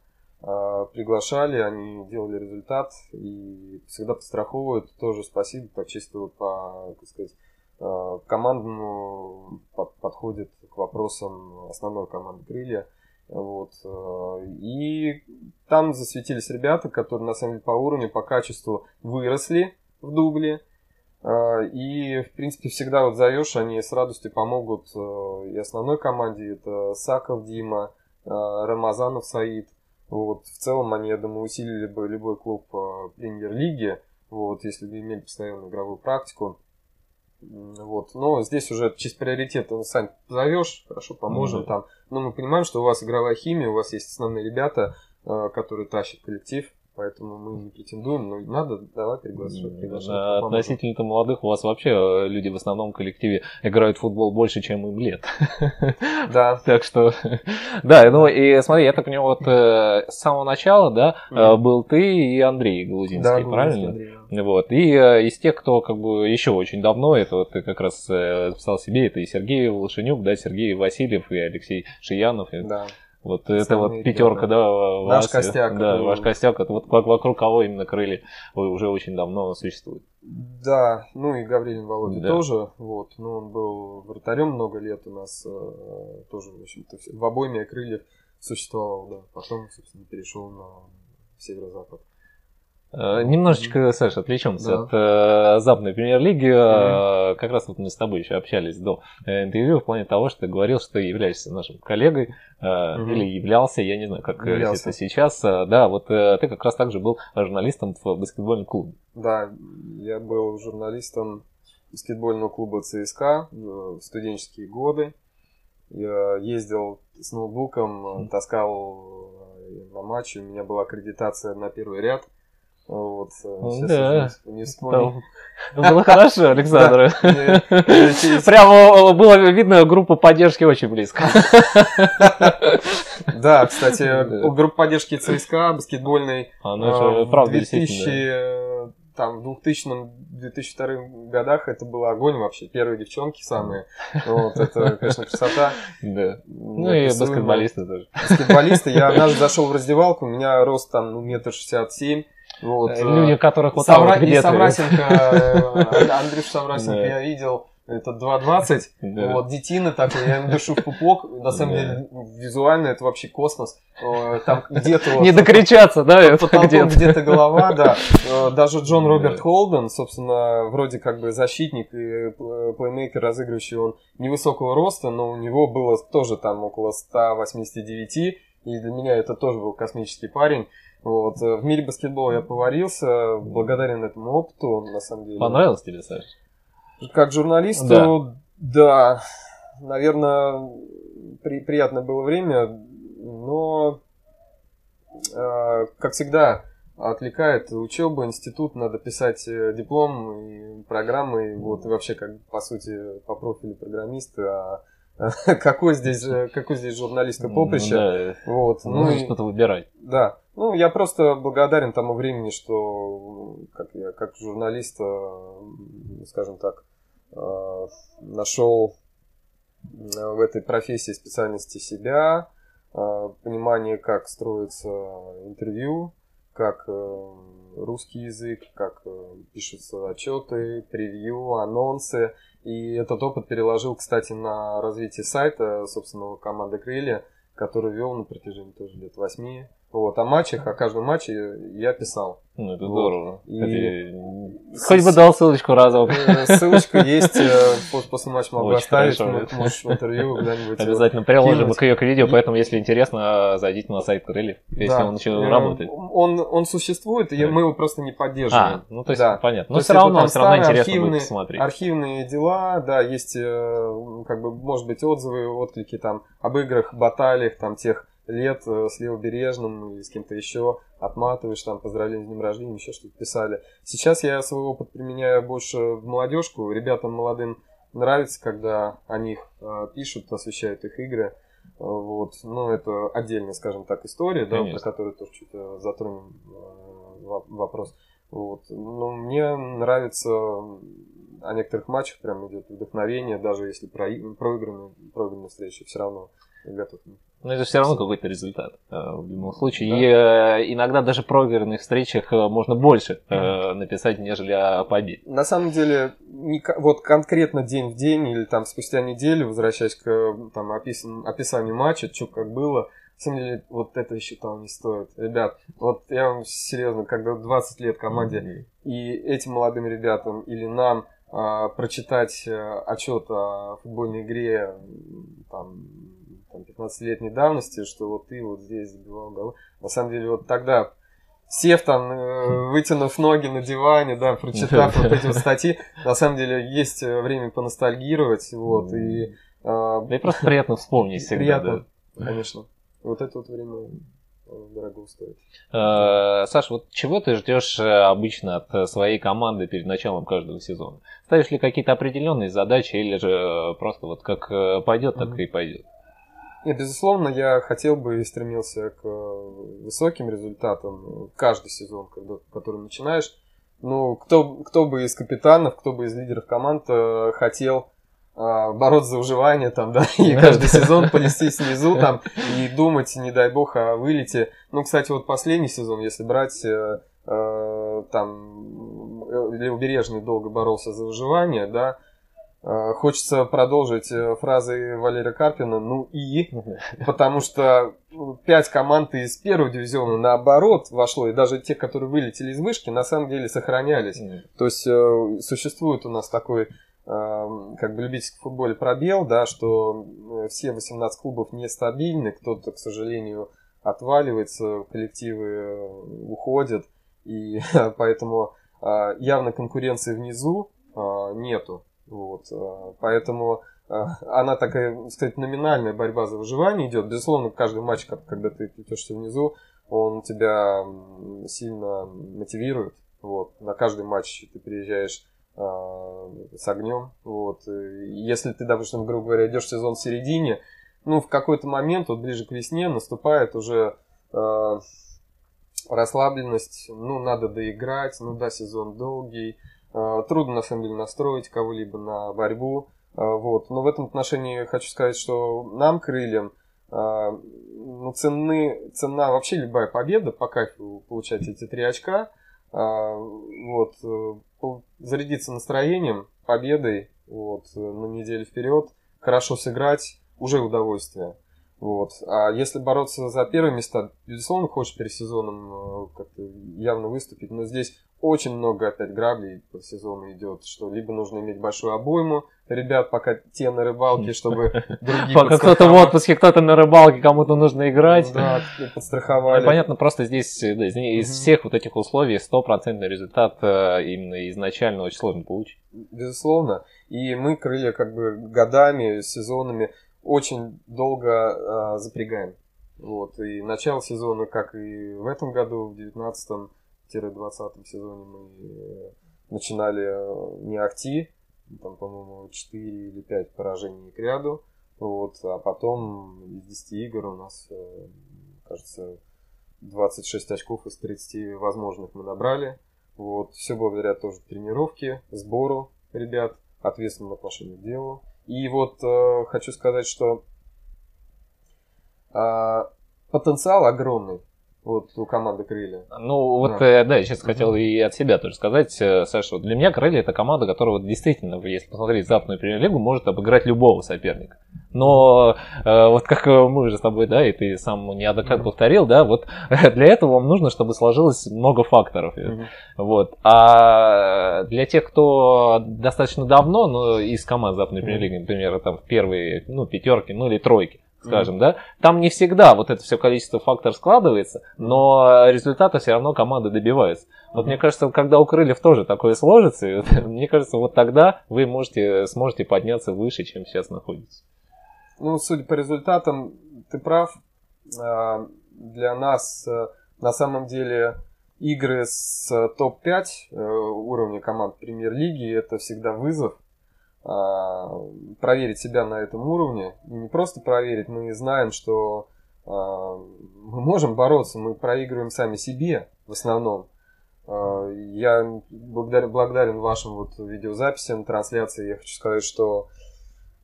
приглашали, они делали результат и всегда подстраховывают. Тоже спасибо, так чисто по, так сказать, командному подходит к вопросам основной команды «Крылья». Вот. Э, и там засветились ребята, которые на самом деле по уровню, по качеству выросли в дубле. Э, и, в принципе, всегда вот зовешь, они с радостью помогут э, и основной команде. Это Саков Дима, Рамазанов Саид. Вот. В целом они, я думаю, усилили бы любой клуб премьер-лиги, вот, если бы имели постоянную игровую практику. Вот. Но здесь уже чисто приоритет, ну, сам позовешь, хорошо, поможем mm-hmm. там. Но мы понимаем, что у вас игровая химия, у вас есть основные ребята, э, которые тащат коллектив поэтому мы не претендуем, но надо давать приглашать. приглашать да, относительно молодых у вас вообще э, люди в основном коллективе играют в футбол больше, чем им лет. Да. Так что, да, ну и смотри, я так понимаю, вот э, с самого начала, да, был ты и Андрей Глузинский, правильно? Вот. И из тех, кто как бы еще очень давно, это вот ты как раз записал себе, это и Сергей Волшенюк, да, Сергей Васильев и Алексей Шиянов. Да. Вот это вот пятерка, да, ваш костяк. Да, который... ваш костяк, это вот вокруг кого именно крылья уже очень давно существует. Да, ну и Гаврилин Володя да. тоже, вот, ну он был вратарем много лет у нас, э, тоже, в общем-то, в обойме крыльев существовал, да, потом, собственно, перешел на северо-запад. Э, немножечко, Саша, отвлечемся да. от э, западной премьер-лиги. Mm-hmm. Как раз вот мы с тобой еще общались до э, интервью в плане того, что ты говорил, что ты являешься нашим коллегой mm-hmm. или являлся, я не знаю, как являлся. это сейчас. Да, вот ты как раз также был журналистом в баскетбольном клубе. Да, я был журналистом баскетбольного клуба ЦСКА в студенческие годы. Я ездил с ноутбуком, таскал на матчи, у меня была аккредитация на первый ряд – вот, э, да. не вспомнил. Было хорошо, Александр. Прямо было видно, группа поддержки очень близко. Да, кстати, группа поддержки ЦСКА баскетбольной Она правда, 2000 там в 2000-2002 годах это был огонь вообще. Первые девчонки самые. Вот, это, конечно, красота. Да. Ну и баскетболисты тоже. Баскетболисты. Я однажды зашел в раздевалку, у меня рост там ну, метр шестьдесят семь. Вот, э, Люди, которых вот Савра... там вот где Саврасенко, э, Андрюш Саврасенко я видел, это 2.20, да. вот, детина такой, я ему дышу в пупок, на самом да. деле, визуально это вообще космос, там где-то... Не докричаться, да? где-то. где-то голова, да. Даже Джон Роберт Холден, собственно, вроде как бы защитник и плеймейкер разыгрывающий, он невысокого роста, но у него было тоже там около 189, и для меня это тоже был космический парень. Вот. Э, в мире баскетбола я поварился, благодарен этому опыту, на самом деле. Понравилось тебе, Саша? Как журналисту, да, да наверное, при, приятное было время, но, э, как всегда, отвлекает учеба, институт, надо писать э, диплом и программы, и вот и вообще, как по сути, по профилю программиста, а какой здесь, какой здесь журналистка поприще. Ну, да, вот, ну, и, что-то выбирать. Да, ну, я просто благодарен тому времени, что как я, как журналист, э, скажем так, э, нашел в этой профессии специальности себя, э, понимание, как строится интервью, как русский язык, как пишутся отчеты, превью, анонсы. И этот опыт переложил, кстати, на развитие сайта собственного команды Крылья, который вел на протяжении тоже лет восьми. Вот, о матчах, о каждом матче я писал. Ну, это Вот. здорово. И- Это- Хоть бы дал ссылочку разок. Э, Ссылочка есть, э, пос- после матча могу Очень оставить, хорошо. мо- можешь в интервью когда-нибудь. Обязательно приложим к ее к видео, поэтому, если интересно, зайдите на сайт Крыльев, если Да. он еще Э, работает. Он, он существует, и мы его просто не поддерживаем. А, ну то есть Да. понятно. Но все равно, все равно интересно будет архивные- посмотреть. Архивные дела, да, есть, как бы, может быть, отзывы, отклики там об играх, баталиях, там, тех лет э, с Левобережным или с кем-то еще, отматываешь, там, поздравления с днем рождения, еще что-то писали. Сейчас я свой опыт применяю больше в молодежку. Ребятам молодым нравится, когда о них э, пишут, освещают их игры. Э, Вот. Ну, это отдельная, скажем так, история, да, Конечно. про которую тоже чуть затронем во- вопрос. Вот. Но мне нравится о некоторых матчах прям идет вдохновение, даже если прои- проигранные, проигранные встречи, все равно я готов. Но это все равно какой-то результат э, в любом случае. Да. И э, иногда даже в проигранных встречах э, можно больше написать, нежели о победе. На самом деле, вот конкретно день в день или там спустя неделю, возвращаясь к там, описан- описанию матча, что как было, на самом деле, вот это еще того не стоит. Ребят, вот я вам серьезно, когда 20 лет команде, и этим молодым ребятам или нам а, прочитать отчет о футбольной игре там, там, 15-летней давности, что вот ты вот здесь забивал голы. На самом деле, вот тогда, сев там, э, вытянув ноги на диване, да, прочитав вот эти вот статьи, на самом деле есть э, время поностальгировать, вот, и а, Да и просто приятно вспомнить всегда. приятно, конечно. Вот это вот время э, дорого стоит. Саш, вот чего ты ждешь обычно от своей команды перед началом каждого сезона? Ставишь ли какие-то определенные задачи или же просто вот как пойдет, так и пойдет? И, безусловно, я хотел бы и стремился к э, высоким результатам э, каждый сезон, когда, который начинаешь. Ну, кто, кто бы из капитанов, кто бы из лидеров команд э, хотел э, бороться за выживание там, да, и каждый сезон полистить снизу там и думать, не дай бог, о вылете. Ну, кстати, вот последний сезон, если брать, э, э, там, Левобережный долго боролся за выживание, да, Хочется продолжить э, фразы Валерия Карпина, ну и, потому что ну, пять команд из первого дивизиона наоборот вошло, и даже те, которые вылетели из вышки, на самом деле сохранялись. То есть э, существует у нас такой, э, как бы любительский футболе пробел, да, что э, все 18 клубов нестабильны, кто-то, к сожалению, отваливается, коллективы э, уходят, и поэтому э, явно конкуренции внизу э, нету. Вот, э, поэтому э, она такая, так сказать, номинальная борьба за выживание идет. Безусловно, каждый матч, когда ты плетешься внизу, он тебя сильно мотивирует. Вот. На каждый матч ты приезжаешь э, с огнем. Вот. И если ты, допустим, грубо говоря, идешь сезон в середине, ну, в какой-то момент, вот ближе к весне, наступает уже э, расслабленность, ну, надо доиграть, ну да, сезон долгий, Э, трудно на самом деле настроить кого-либо на борьбу, Э, вот. Но в этом отношении хочу сказать, что нам, крыльям, э, ну, ценны, цена вообще любая победа, по кайфу получать эти три очка, Э, вот, э, зарядиться настроением, победой, вот, э, на неделю вперед, хорошо сыграть, уже удовольствие. Вот. А если бороться за первые места, безусловно, хочешь перед сезоном э, как-то явно выступить, но здесь очень много опять граблей по сезону идет, что либо нужно иметь большую обойму ребят, пока те на рыбалке, чтобы другие Пока кто-то в отпуске, кто-то на рыбалке, кому-то нужно играть. Да, Ну, подстраховали. Понятно, просто здесь э, из, всех вот этих условий стопроцентный результат э, именно изначально очень сложно получить. Безусловно. И мы крылья как бы годами, сезонами очень долго а, запрягаем. Вот. И начало сезона, как и в этом году, в 19-20 сезоне мы э, начинали э, не ахти, там, по-моему, 4 или 5 поражений к ряду. Вот. А потом из 10 игр у нас, э, кажется, 26 очков из 30 возможных мы набрали. Вот. Все благодаря тоже тренировке, сбору ребят, ответственному отношению к делу. И вот э, хочу сказать, что а, потенциал огромный вот у команды Крылья. Ну, вот, Да. э, да, я сейчас хотел и от себя тоже сказать, э, Саша, вот для меня Крылья это команда, которая вот действительно, если посмотреть западную премьер-лигу, может обыграть любого соперника. Но э, вот как мы уже с тобой, да, и ты сам неоднократно повторил, да, вот для этого вам нужно, чтобы сложилось много факторов. Mm-hmm. Вот. А для тех, кто достаточно давно, ну, из команд Западной премьер-лиги, например, там в первые, ну, пятерки, ну, или тройки, скажем, mm-hmm. да, там не всегда вот это все количество факторов складывается, но результата все равно команда добивается. Вот mm-hmm. мне кажется, когда у Крыльев тоже такое сложится, мне кажется, вот тогда вы можете, сможете подняться выше, чем сейчас находитесь. Ну, судя по результатам, ты прав. А, для нас э, на самом деле игры с топ-5 э, уровня команд премьер-лиги это всегда вызов проверить себя на этом уровне. И не просто проверить, мы знаем, что а, мы можем бороться, мы проигрываем сами себе в основном. Я благодарен, благодарен вашим вот видеозаписям, трансляции. Я хочу сказать, что а,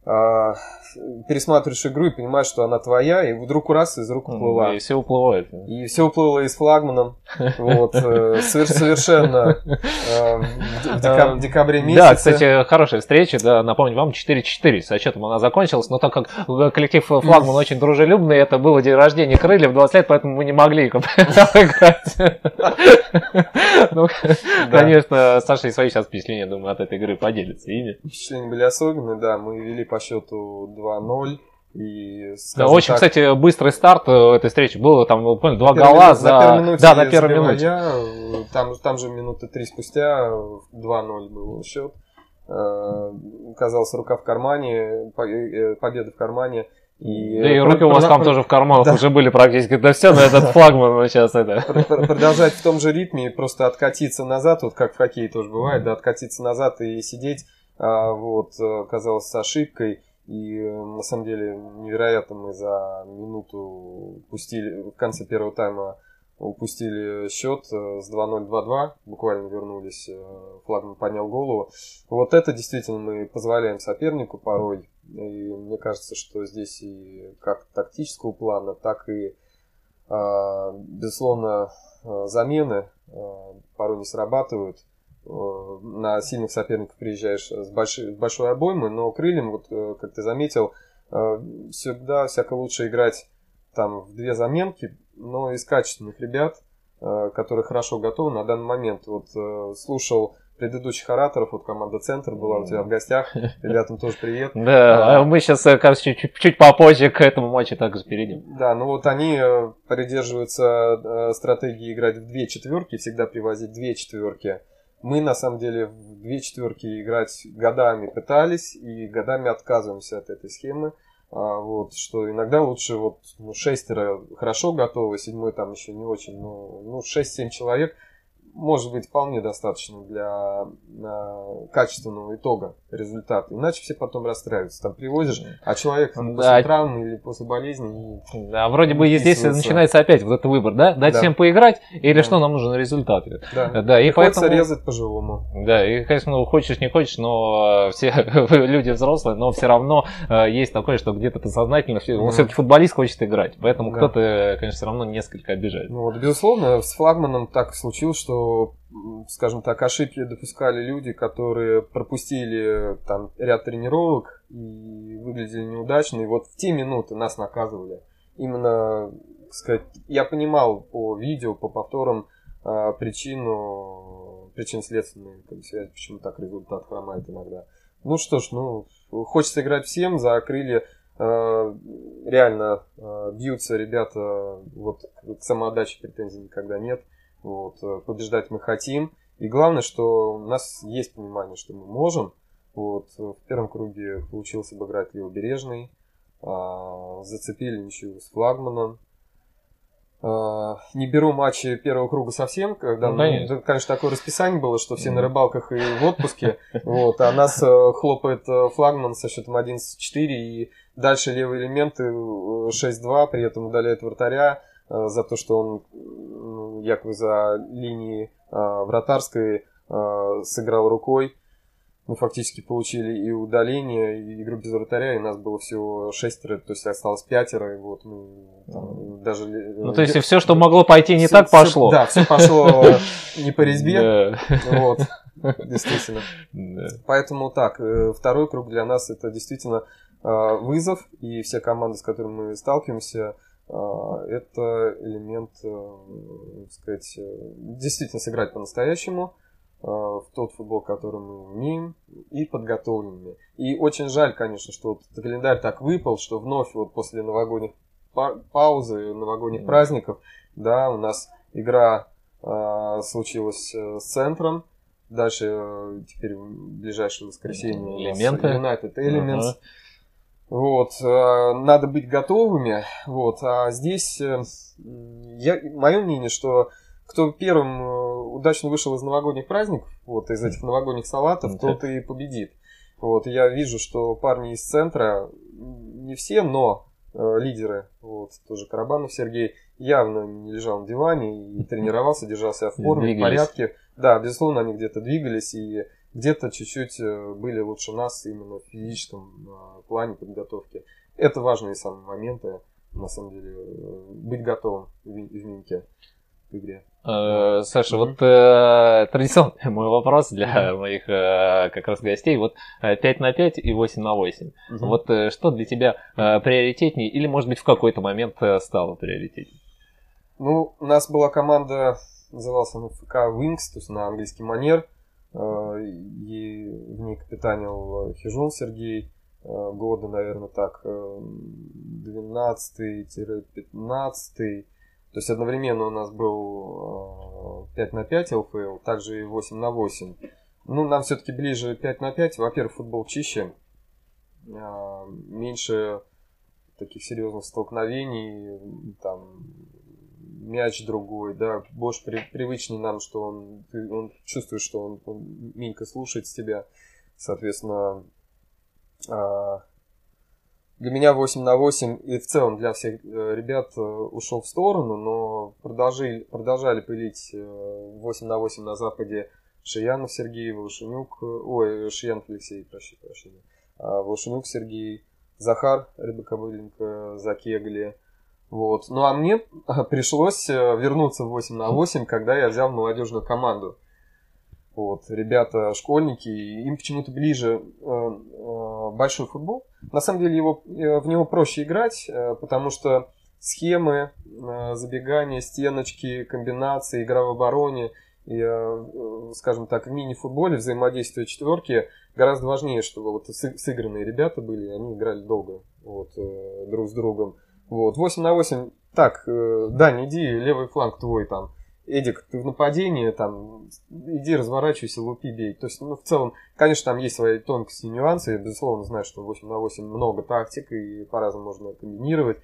пересматриваешь игру и понимаешь, что она твоя, и вдруг раз из рук уплыла. И все уплывает. И все уплыло и с флагманом. Вот, э, совершенно э, в декабре месяце. Да, кстати, хорошая встреча, да, напомню вам, 4-4 с отчетом она закончилась, но так как коллектив флагман очень дружелюбный, это было день рождения Крыльев 20 лет, поэтому мы не могли играть. Ну, конечно, Саша и свои сейчас впечатления, думаю, от этой игры поделится ими. Впечатления были особенные, да, мы вели по счету 2-0. И, да, очень, так, кстати, быстрый старт э, этой встречи. Было там, ну, понял, два гола за... На минуте да, на первой минуте. Э, там, там же минуты три спустя 2-0 был счет. Э, оказался рука в кармане, победа в кармане. И да и руки у вас там тоже в карманах да. уже были практически. Да все, на этот флагман сейчас это. Продолжать в том же ритме, просто откатиться назад, вот как в хоккее тоже бывает, да, откатиться назад и сидеть вот, э, казалось ошибкой. И э, на самом деле невероятно мы за минуту пустили, в конце первого тайма упустили счет э, с 2-0 2-2, буквально вернулись, флагман поднял голову. Вот это действительно мы позволяем сопернику порой. И мне кажется, что здесь и как тактического плана, так и, а, безусловно, замены порой не срабатывают. Э, на сильных соперников приезжаешь с большой, с большой обоймой, но крыльям, вот э, как ты заметил, э, всегда всяко лучше играть там в две заменки, но из качественных ребят, которые хорошо готовы на данный момент. Вот слушал предыдущих ораторов, вот команда Центр была у тебя в гостях, ребятам тоже привет. Да, а мы сейчас, кажется, чуть, чуть попозже к этому матчу также перейдем. Да, ну вот они придерживаются стратегии играть в две четверки, всегда привозить две четверки мы на самом деле в две четверки играть годами пытались и годами отказываемся от этой схемы. А, вот, что иногда лучше вот ну, шестеро хорошо готовы, седьмой там еще не очень, но ну, 6-7 человек может быть вполне достаточно для э, качественного итога результата. Иначе все потом расстраиваются. Там привозишь, а человек да. после травмы или после болезни... Да, вроде бы здесь начинается опять вот этот выбор, да? Дать да. всем поиграть или да. что нам нужен результат? Да, да и поэтому... резать по-живому. Да, и, конечно, ну, хочешь, не хочешь, но все люди взрослые, но все равно э, есть такое, что где-то подсознательно, он все-таки футболист хочет играть, поэтому да. кто-то, конечно, все равно несколько обижает. Ну вот, безусловно, с флагманом так случилось, что скажем так, ошибки допускали люди, которые пропустили там ряд тренировок и выглядели неудачно, и вот в те минуты нас наказывали. Именно, так сказать, я понимал по видео, по повторам а, причину, причин-следственную как связь, почему так результат хромает иногда. Ну что ж, ну, хочется играть всем, за крылья а, реально а, бьются ребята, вот к самоотдаче претензий никогда нет. Вот, э, побеждать мы хотим. И главное, что у нас есть понимание, что мы можем. Вот, э, в первом круге получилось обыграть Левобережный. А, зацепили ничью с флагманом. А, не беру матчи первого круга совсем, когда, ну, конечно. конечно, такое расписание было, что все на рыбалках и в отпуске, вот, а нас э, хлопает флагман со счетом 11-4, и дальше левые элементы 6-2, при этом удаляет вратаря, за то, что он якобы за линией э, вратарской э, сыграл рукой. Мы фактически получили и удаление, и игру без вратаря, и нас было всего шестеро, то есть осталось пятеро, и вот мы там, даже... Ну, то есть все, что могло пойти не все, так, пошло. Все, да, все пошло не по резьбе. Вот. действительно. Поэтому так, э, второй круг для нас это действительно э, вызов, и все команды, с которыми мы сталкиваемся, э, это элемент, так сказать, действительно сыграть по-настоящему в тот футбол, который мы умеем, и подготовленными. И очень жаль, конечно, что вот календарь так выпал, что вновь вот после новогодних паузы, новогодних праздников, да, у нас игра э, случилась с центром. Дальше э, теперь в ближайшее воскресенье Элементы. United Elements. Uh-huh. Вот, э, надо быть готовыми. Вот, а здесь э, я, мое мнение, что кто первым э, удачно вышел из новогодних праздников, вот из этих новогодних салатов, okay. тот и победит. Вот, я вижу, что парни из центра, не все, но э, лидеры, вот, тоже Карабанов Сергей, явно не лежал на диване и тренировался, держался в форме, в порядке. Да, безусловно, они где-то двигались и где-то чуть-чуть э, были лучше нас именно в физическом э, плане подготовки. Это важные самые моменты, на самом деле, э, быть готовым в, Минке к игре. Саша, вот э, традиционный мой вопрос для моих э, как раз гостей. Вот 5 на 5 и 8 на 8. Угу. Вот э, что для тебя э, приоритетнее или, может быть, в какой-то момент стало приоритетнее? Ну, у нас была команда, назывался она ФК Wings, то есть на английский манер. Э, и в ней капитанил Хижун Сергей. Э, года, наверное, так, 12-15. То есть одновременно у нас был 5 на 5 ЛФЛ, также и 8 на 8. Ну, нам все-таки ближе 5 на 5. Во-первых, футбол чище, э, меньше таких серьезных столкновений, там мяч другой, да, больше при, привычнее нам, что он, ты, он чувствует, что он, он Минька слушает с тебя, соответственно, а, для меня 8 на 8 и в целом для всех э, ребят э, ушел в сторону, но продолжили, продолжали пылить 8 э, на 8 на Западе Шиянов Сергей, Волошенюк, ой, Шиянов Алексей, прощи, прощения, а, Волошенюк Сергей, Захар Рыбакобыленко, Закегли, вот. Ну а мне пришлось э, вернуться в 8 на 8, когда я взял молодежную команду. Вот, ребята, школьники, им почему-то ближе э, э, большой футбол. На самом деле его, э, в него проще играть, э, потому что схемы, э, забегания, стеночки, комбинации, игра в обороне и, э, скажем так, в мини-футболе взаимодействие четверки гораздо важнее, чтобы вот сыгранные ребята были, они играли долго вот, э, друг с другом. Вот, 8 на 8, так, э, Дань, иди, левый фланг твой там. Эдик, ты в нападении, там, иди разворачивайся, лупи, бей. То есть, ну, в целом, конечно, там есть свои тонкости и нюансы. Я, безусловно, знаю, что 8 на 8 много тактик и по-разному можно комбинировать.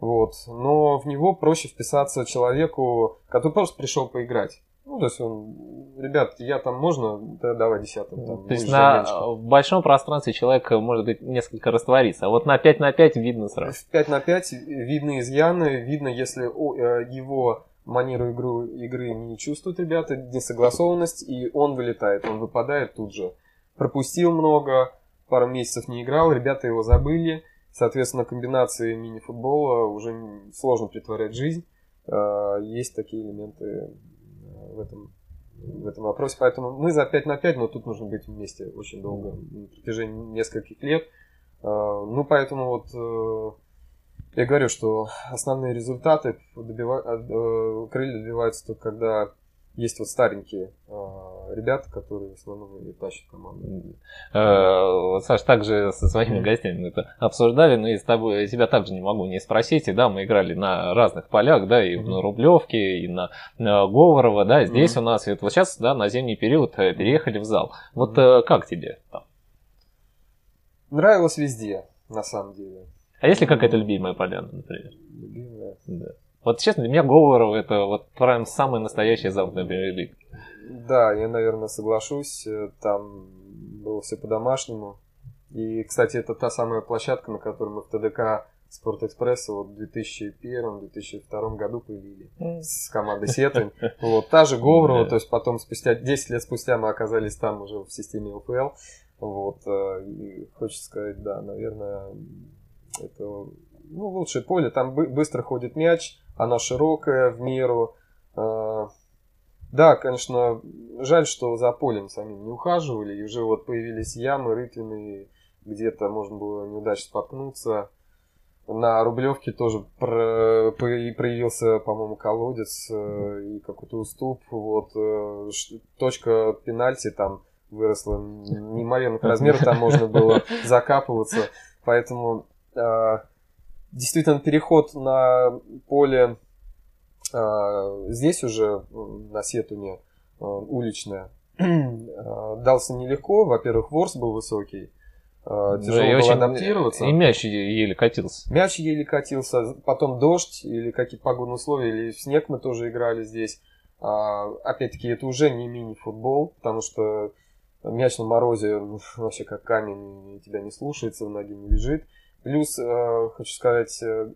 Вот. Но в него проще вписаться человеку, который просто пришел поиграть. Ну, то есть он, ребят, я там можно, да, давай десятым. Там, то есть на в большом пространстве человек может быть несколько раствориться, а вот на 5 на 5 видно сразу. В 5 на 5 видны изъяны, видно, если э, его манеру игру, игры не чувствуют ребята, несогласованность, и он вылетает, он выпадает тут же. Пропустил много, пару месяцев не играл, ребята его забыли, соответственно, комбинации мини-футбола уже сложно притворять жизнь. Э, есть такие элементы в этом, в этом вопросе. Поэтому мы за 5 на 5, но тут нужно быть вместе очень долго, на протяжении нескольких лет. А, ну, поэтому вот э, я говорю, что основные результаты добива... Э, крылья добиваются только когда есть вот старенькие э, ребята, которые в основном и тащат команду. Э, Саш, также со своими гостями мы это обсуждали, но и с тобой, тебя также не могу не спросить. И, да, мы играли на разных полях, да, и на Рублевке, и на, на Говорово, да, здесь у нас, вот сейчас, да, на зимний период э, переехали в зал. Вот э, как тебе там? Нравилось везде, на самом деле. А есть ли какая-то любимая поляна, например? Любимая? Да. Вот честно, для меня Говоров это вот прям самый настоящий на премьер Да, я, наверное, соглашусь. Там было все по-домашнему. И, кстати, это та самая площадка, на которой мы в ТДК Спорт Экспресса вот в 2001-2002 году появили с командой Сетвин. Вот, та же Говорова, то есть потом спустя 10 лет спустя мы оказались там уже в системе ЛПЛ. Вот, э, и хочется сказать, да, наверное, это ну, лучшее поле, там быстро ходит мяч, оно широкое в меру. Э, Да, конечно, жаль, что за полем самим не ухаживали, и уже вот появились ямы, рытвины, где-то можно было неудачно споткнуться. На Рублевке тоже про, проявился, по-моему, колодец э, и какой-то уступ. Вот, э, точка пенальти там выросла неимоверных размеров, там можно было закапываться. Поэтому э, действительно переход на поле здесь уже на Сетуне уличное дался нелегко. Во-первых, ворс был высокий. Тяжело да, было очень... адаптироваться. И мяч еле катился. Мяч еле катился. Потом дождь или какие-то погодные условия, или в снег мы тоже играли здесь. Опять-таки, это уже не мини-футбол, потому что мяч на морозе ну, вообще как камень, тебя не слушается, в ноге не лежит. Плюс, э, хочу сказать, э,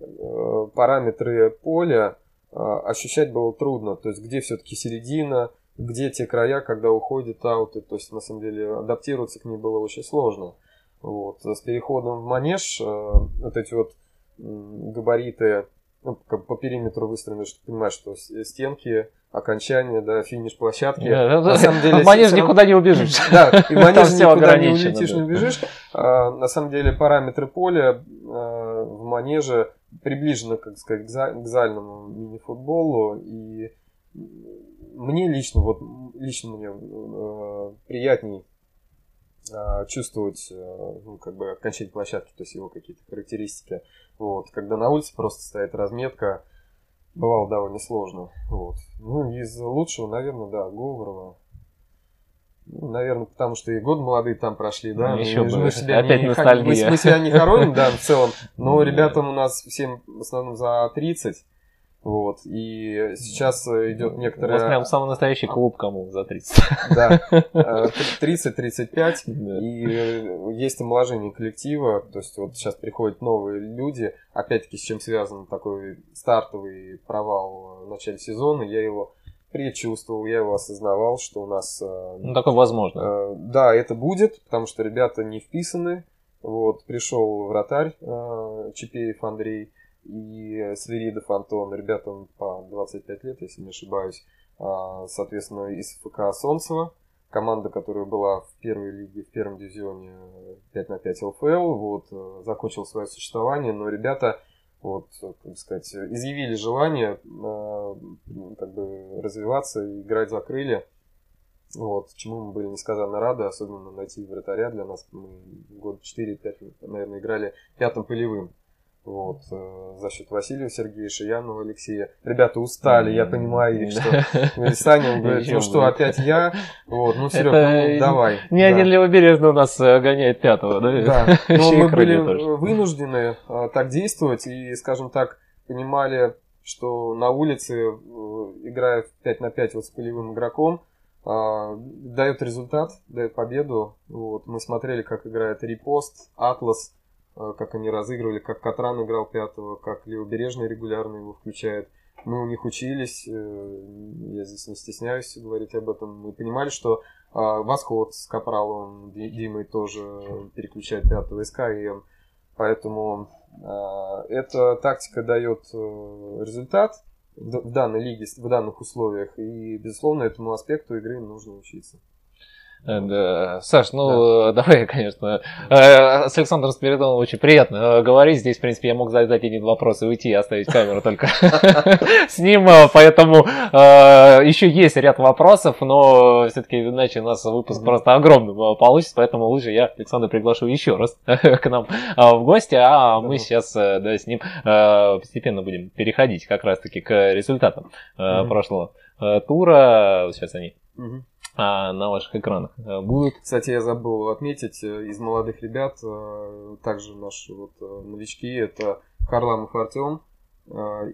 э, параметры поля ощущать было трудно. То есть, где все-таки середина, где те края, когда уходит ауты. То есть, на самом деле, адаптироваться к ней было очень сложно. Вот. С переходом в манеж вот эти вот габариты ну, по периметру выстроены, чтобы понимать, что стенки окончание, да, финиш площадки. Да, на самом деле, в манеж никуда не убежишь. Да, и в манеж никуда не улетишь, не убежишь. А, на самом деле параметры поля а, в манеже приближены, как сказать, к зальному мини-футболу. И мне лично, вот лично мне э, приятней чувствовать ну, как бы окончание площадки, то есть его какие-то характеристики. Вот, когда на улице просто стоит разметка, бывало довольно сложно. Вот. Ну, из лучшего, наверное, да, Говорова. Ну, наверное, потому что и год молодые там прошли, да. Ну, еще мы, мы себя Опять не, ностальгия. Мы, мы себя не хороним, да, в целом. Но ребятам у нас всем в основном за 30. Вот, и сейчас идет некоторая... У вас прям самый настоящий клуб кому за 30. Да, 30-35, и э, есть омоложение коллектива, то есть вот сейчас приходят новые люди, опять-таки с чем связан такой стартовый провал в начале сезона, я его предчувствовал, я его осознавал, что у нас... Э, ну, такое возможно. Э, да, это будет, потому что ребята не вписаны, вот, пришел вратарь Чепеев Андрей, и Свиридов Антон, ребятам по 25 лет, если не ошибаюсь, а, соответственно, из ФК Солнцева, команда, которая была в первой лиге, в первом дивизионе 5 на 5 ЛФЛ, вот, э, закончил свое существование, но ребята, вот, как сказать, изъявили желание э, как бы развиваться играть за крылья. Вот, чему мы были несказанно рады, особенно найти вратаря для нас. Мы год 4-5, наверное, играли пятым полевым. Вот, э, за счет Василия Сергея Шиянова Алексея. Ребята устали, я понимаю, что Саня говорит, ну что, опять я? Вот, ну Серега, ну давай. Не один Левобережный у нас э, гоняет пятого, да? Да, но мы были вынуждены э, так действовать и, скажем так, понимали, что на улице, играя в 5 на 5 вот с полевым игроком, дает результат, дает победу. Вот, мы смотрели, как играет Репост, Атлас, как они разыгрывали, как Катран играл пятого, как Левобережный регулярно его включает. Мы у них учились, э, я здесь не стесняюсь говорить об этом. Мы понимали, что а, Восход с Капралом, Димой тоже переключает пятого СКМ. Поэтому а, эта тактика дает э, результат в данной лиге, в данных условиях. И, безусловно, этому аспекту игры нужно учиться. Э, да. Саш, ну да. давай, конечно. Э, с Александром Спиридоновым очень приятно э, говорить. Здесь, в принципе, я мог задать один вопрос и уйти, и оставить камеру только с ним. Поэтому еще есть ряд вопросов, но все-таки иначе у нас выпуск просто огромный получится. Поэтому лучше я Александра приглашу еще раз к нам в гости, а мы сейчас да, с ним постепенно будем переходить как раз-таки к результатам прошлого тура. Сейчас они а, на ваших экранах э, будут. Кстати, я забыл отметить, э, из молодых ребят, э, также наши вот новички, это Харламов Артем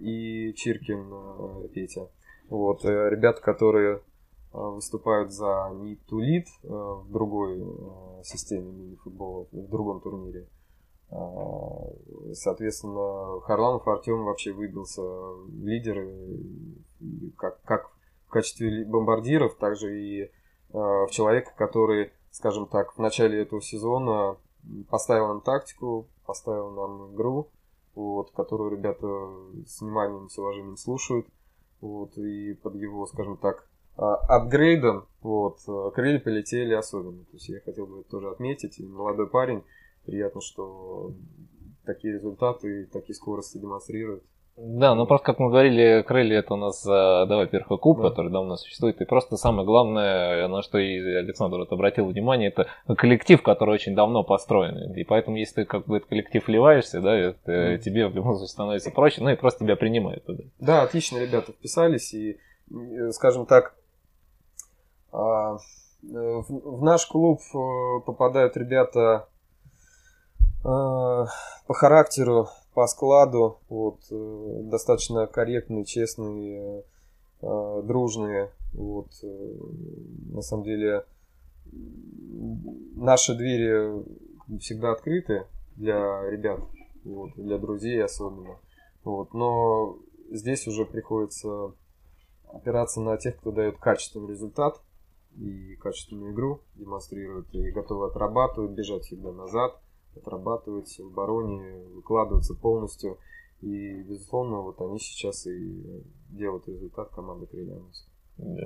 и Чиркин Петя. Вот, ребята, которые выступают за Нитулит в другой системе мини-футбола, в другом турнире. Соответственно, Харламов Артем вообще выбился в лидеры как, как в качестве бомбардиров, также и э, в человека, который, скажем так, в начале этого сезона поставил нам тактику, поставил нам игру, вот, которую ребята с вниманием, с уважением слушают. вот, и под его, скажем так, а, апгрейдом, вот, крылья полетели особенно. То есть я хотел бы это тоже отметить. И молодой парень, приятно, что такие результаты и такие скорости демонстрирует. Да, ну просто как мы говорили, крылья это у нас, да, во-первых, клуб, да. который давно существует, и просто самое главное, на что и Александр вот обратил внимание, это коллектив, который очень давно построен. И поэтому, если ты как бы этот коллектив вливаешься, да, это, mm. тебе в любом случае становится проще, ну и просто тебя принимают туда. Да, отлично ребята вписались, и, скажем так, а, в наш клуб э, попадают ребята э, по характеру по складу, вот, э, достаточно корректные, честные, э, дружные, вот, э, на самом деле наши двери всегда открыты для ребят, вот, для друзей особенно, вот, но здесь уже приходится опираться на тех, кто дает качественный результат и качественную игру демонстрирует и готовы отрабатывать, бежать всегда назад – отрабатывать в обороне, выкладываться полностью. И, безусловно, вот они сейчас и делают результат команды Крыльянус. Да.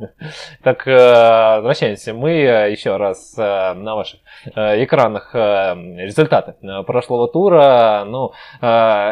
Так, э, возвращаемся мы э, еще раз э, на ваших экранах результаты прошлого тура. Ну,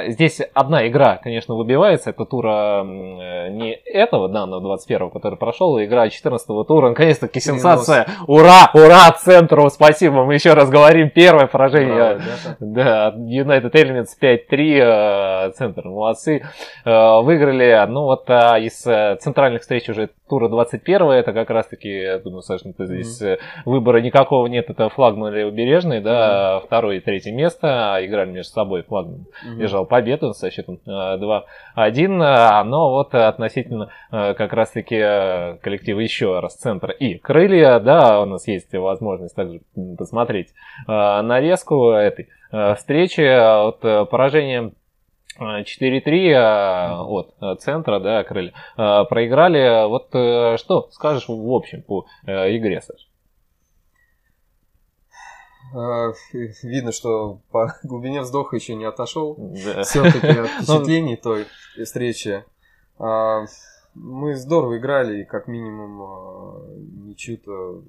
здесь одна игра, конечно, выбивается. Это тура не этого данного 21-го, который прошел, а игра 14-го тура. Наконец-таки сенсация. Ура! Ура! Центру! Спасибо! Мы еще раз говорим. Первое поражение. Да, United Elements 5-3. Центр, молодцы. Выиграли. Ну, вот из центральных встреч уже тура 21 это как раз-таки, я думаю, Саша, ну, ты здесь mm-hmm. выбора никакого нет, это флагман или убережный, да, mm-hmm. второе и третье место, а играли между собой, флагман mm-hmm. держал победу со счетом 2-1, а, но вот относительно как раз-таки коллектива еще раз центра и крылья, да, у нас есть возможность также посмотреть нарезку этой встречи, вот поражение 4-3 а, от центра, да, крылья, а, проиграли. Вот э, что скажешь в общем по э, игре, Саш? А, видно, что по глубине вздоха еще не отошел. Да. Все-таки от ну, впечатлений той встречи мы здорово играли, и как минимум а, ничью-то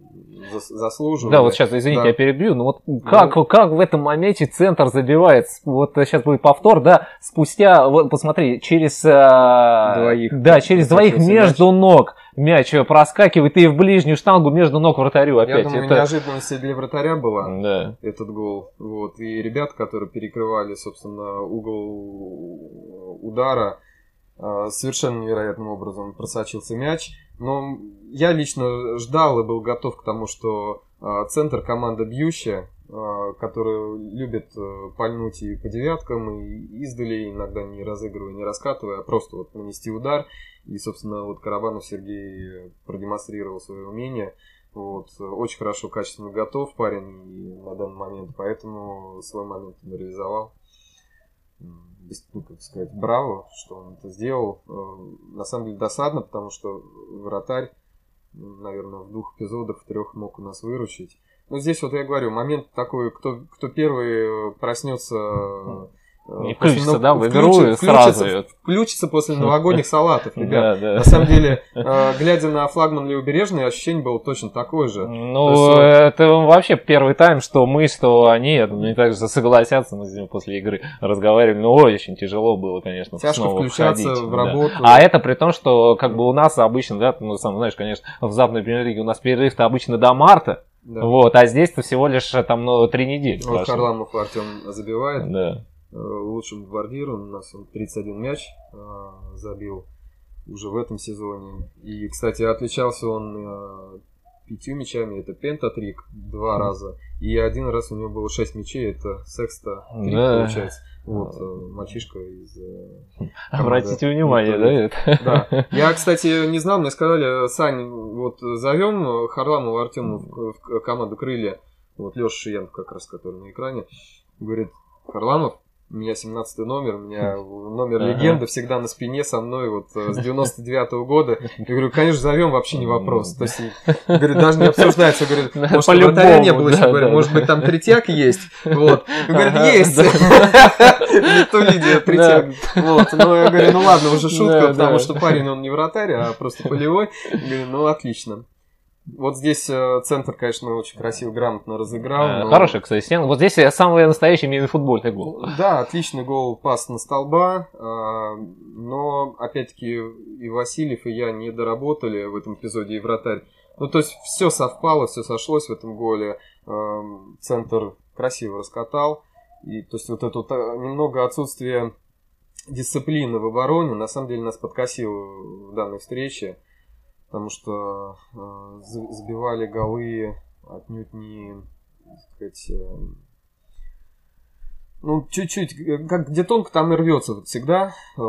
заслуживали. Да, вот сейчас, извините, да. я перебью, но вот как, ну, как в этом моменте центр забивает, вот сейчас будет повтор, да, спустя, вот посмотри, через... А, двоих. Да, через двоих между мяч. ног мяч проскакивает и в ближнюю штангу между ног вратарю опять. Я думаю, Это... неожиданность для вратаря была да. этот гол. Вот. И ребята, которые перекрывали, собственно, угол удара, Э, совершенно невероятным образом просочился мяч. Но я лично ждал и был готов к тому, что э, центр команда бьющая, э, которая любит пальнуть и по девяткам, и издали, иногда не разыгрывая, не раскатывая, а просто вот нанести удар. И, собственно, вот Карабанов Сергей продемонстрировал свое умение. Вот, очень хорошо, качественно готов парень на данный момент, поэтому свой момент реализовал ну, как сказать, браво, что он это сделал. Э, на самом деле досадно, потому что вратарь, наверное, в двух эпизодах, в трех мог у нас выручить. Но здесь вот я говорю, момент такой, кто, кто первый проснется и включится, да, в игру включится, сразу. Включится, включится после новогодних салатов, ребят. Да, да. На самом деле, э, глядя на флагман Левобережный, ощущение было точно такое же. Ну, есть, это вообще первый тайм, что мы, что они, я думаю, так же согласятся, мы с ним после игры разговаривали, ну, очень тяжело было, конечно, Тяжко снова включаться входить, в работу. Да. А это при том, что как бы у нас обычно, да, ну, сам знаешь, конечно, в западной премьер-лиге у нас перерыв-то обычно до марта, да. Вот, а здесь-то всего лишь там ну, три недели. Вот Харламов Артем забивает. Да. Э, лучшим гвардиром. У нас он 31 мяч э, забил уже в этом сезоне. И, кстати, отличался он э, пятью мячами, это пентатрик два раза. И один раз у него было шесть мячей, это секста трик да. получается. Вот, мальчишка из... Обратите внимание, да, это? Да. Я, кстати, не знал, мне сказали, Сань, вот зовем Харламова Артему в команду Крылья. Вот Леша Шиенко как раз, который на экране. Говорит, Харламов, у меня 17 номер, у меня номер легенды всегда на спине со мной вот э, с 99 -го года. Я говорю, конечно, зовем, вообще не вопрос. То есть, говорю, даже не обсуждается. Говорю, может, вратаря не было, еще, говорю, может быть, там третьяк есть. Вот. Говорит, есть. Не то видео третьяк. Вот. Но я говорю, ну ладно, уже шутка, потому что парень, он не вратарь, а просто полевой. Говорю, ну отлично. Вот здесь э, центр, конечно, очень красиво, грамотно разыграл. Э, но... Хороший, кстати, стен. Вот здесь самый настоящий мини-футбольный гол. Да, отличный гол, пас на столба. Э, но, опять-таки, и Васильев, и я не доработали в этом эпизоде, и вратарь. Ну, то есть, все совпало, все сошлось в этом голе. Центр красиво раскатал. И, то есть, вот это вот немного отсутствие дисциплины в обороне, на самом деле, нас подкосило в данной встрече потому что э, забивали голы отнюдь не, так сказать, э, ну, чуть-чуть, э, как где тонко там и рвется всегда. Э,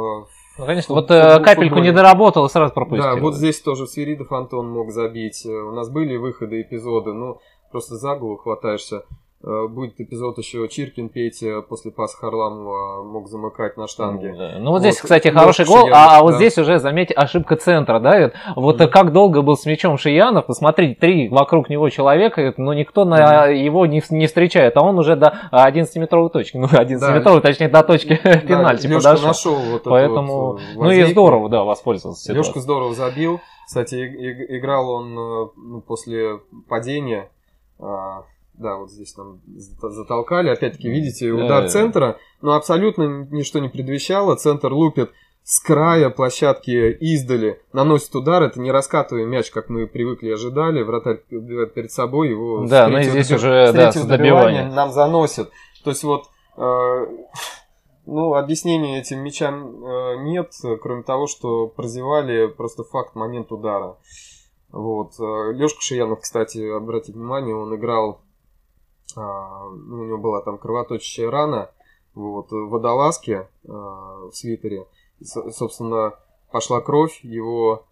ну, конечно, вот э, капельку не доработал и сразу пропустил. Да, вот здесь тоже Свиридов Антон мог забить. Э, у нас были выходы, эпизоды, ну, просто за голову хватаешься. Э, будет эпизод еще Чиркин Петя после паса Харламова мог замыкать на штанге. Да. Ну вот, здесь, кстати, хороший гол, Шиянов, а, а вот да. здесь уже, заметьте, ошибка центра, да, вот mm-hmm. как долго был с мячом Шиянов, посмотрите, три вокруг него человека, но никто на mm-hmm. его не, не встречает, а он уже до 11-метровой точки, ну 11-метровой, да. точнее до точки да, пенальти Лешка подошел. нашел вот Поэтому, вот ну и здорово, да, воспользовался ситуацией. Лешка здорово забил, кстати, играл он э, ну, после падения, а, да, вот здесь нам затолкали. Опять-таки, видите, удар центра. Но абсолютно ничто не предвещало. Центр лупит с края площадки издали, наносит удар. Это не раскатывая мяч, как мы привыкли и ожидали. Вратарь убивает перед собой, его да, ну здесь уже да, с добиванием нам заносит. То есть вот э, ну, объяснения этим мячам э, нет, кроме того, что прозевали просто факт момент удара. Вот. Э, Лешка Шиянов, кстати, обратите внимание, он играл а, ну, у него была там кровоточащая рана вот, в водолазке а, в свитере. И, собственно, пошла кровь, его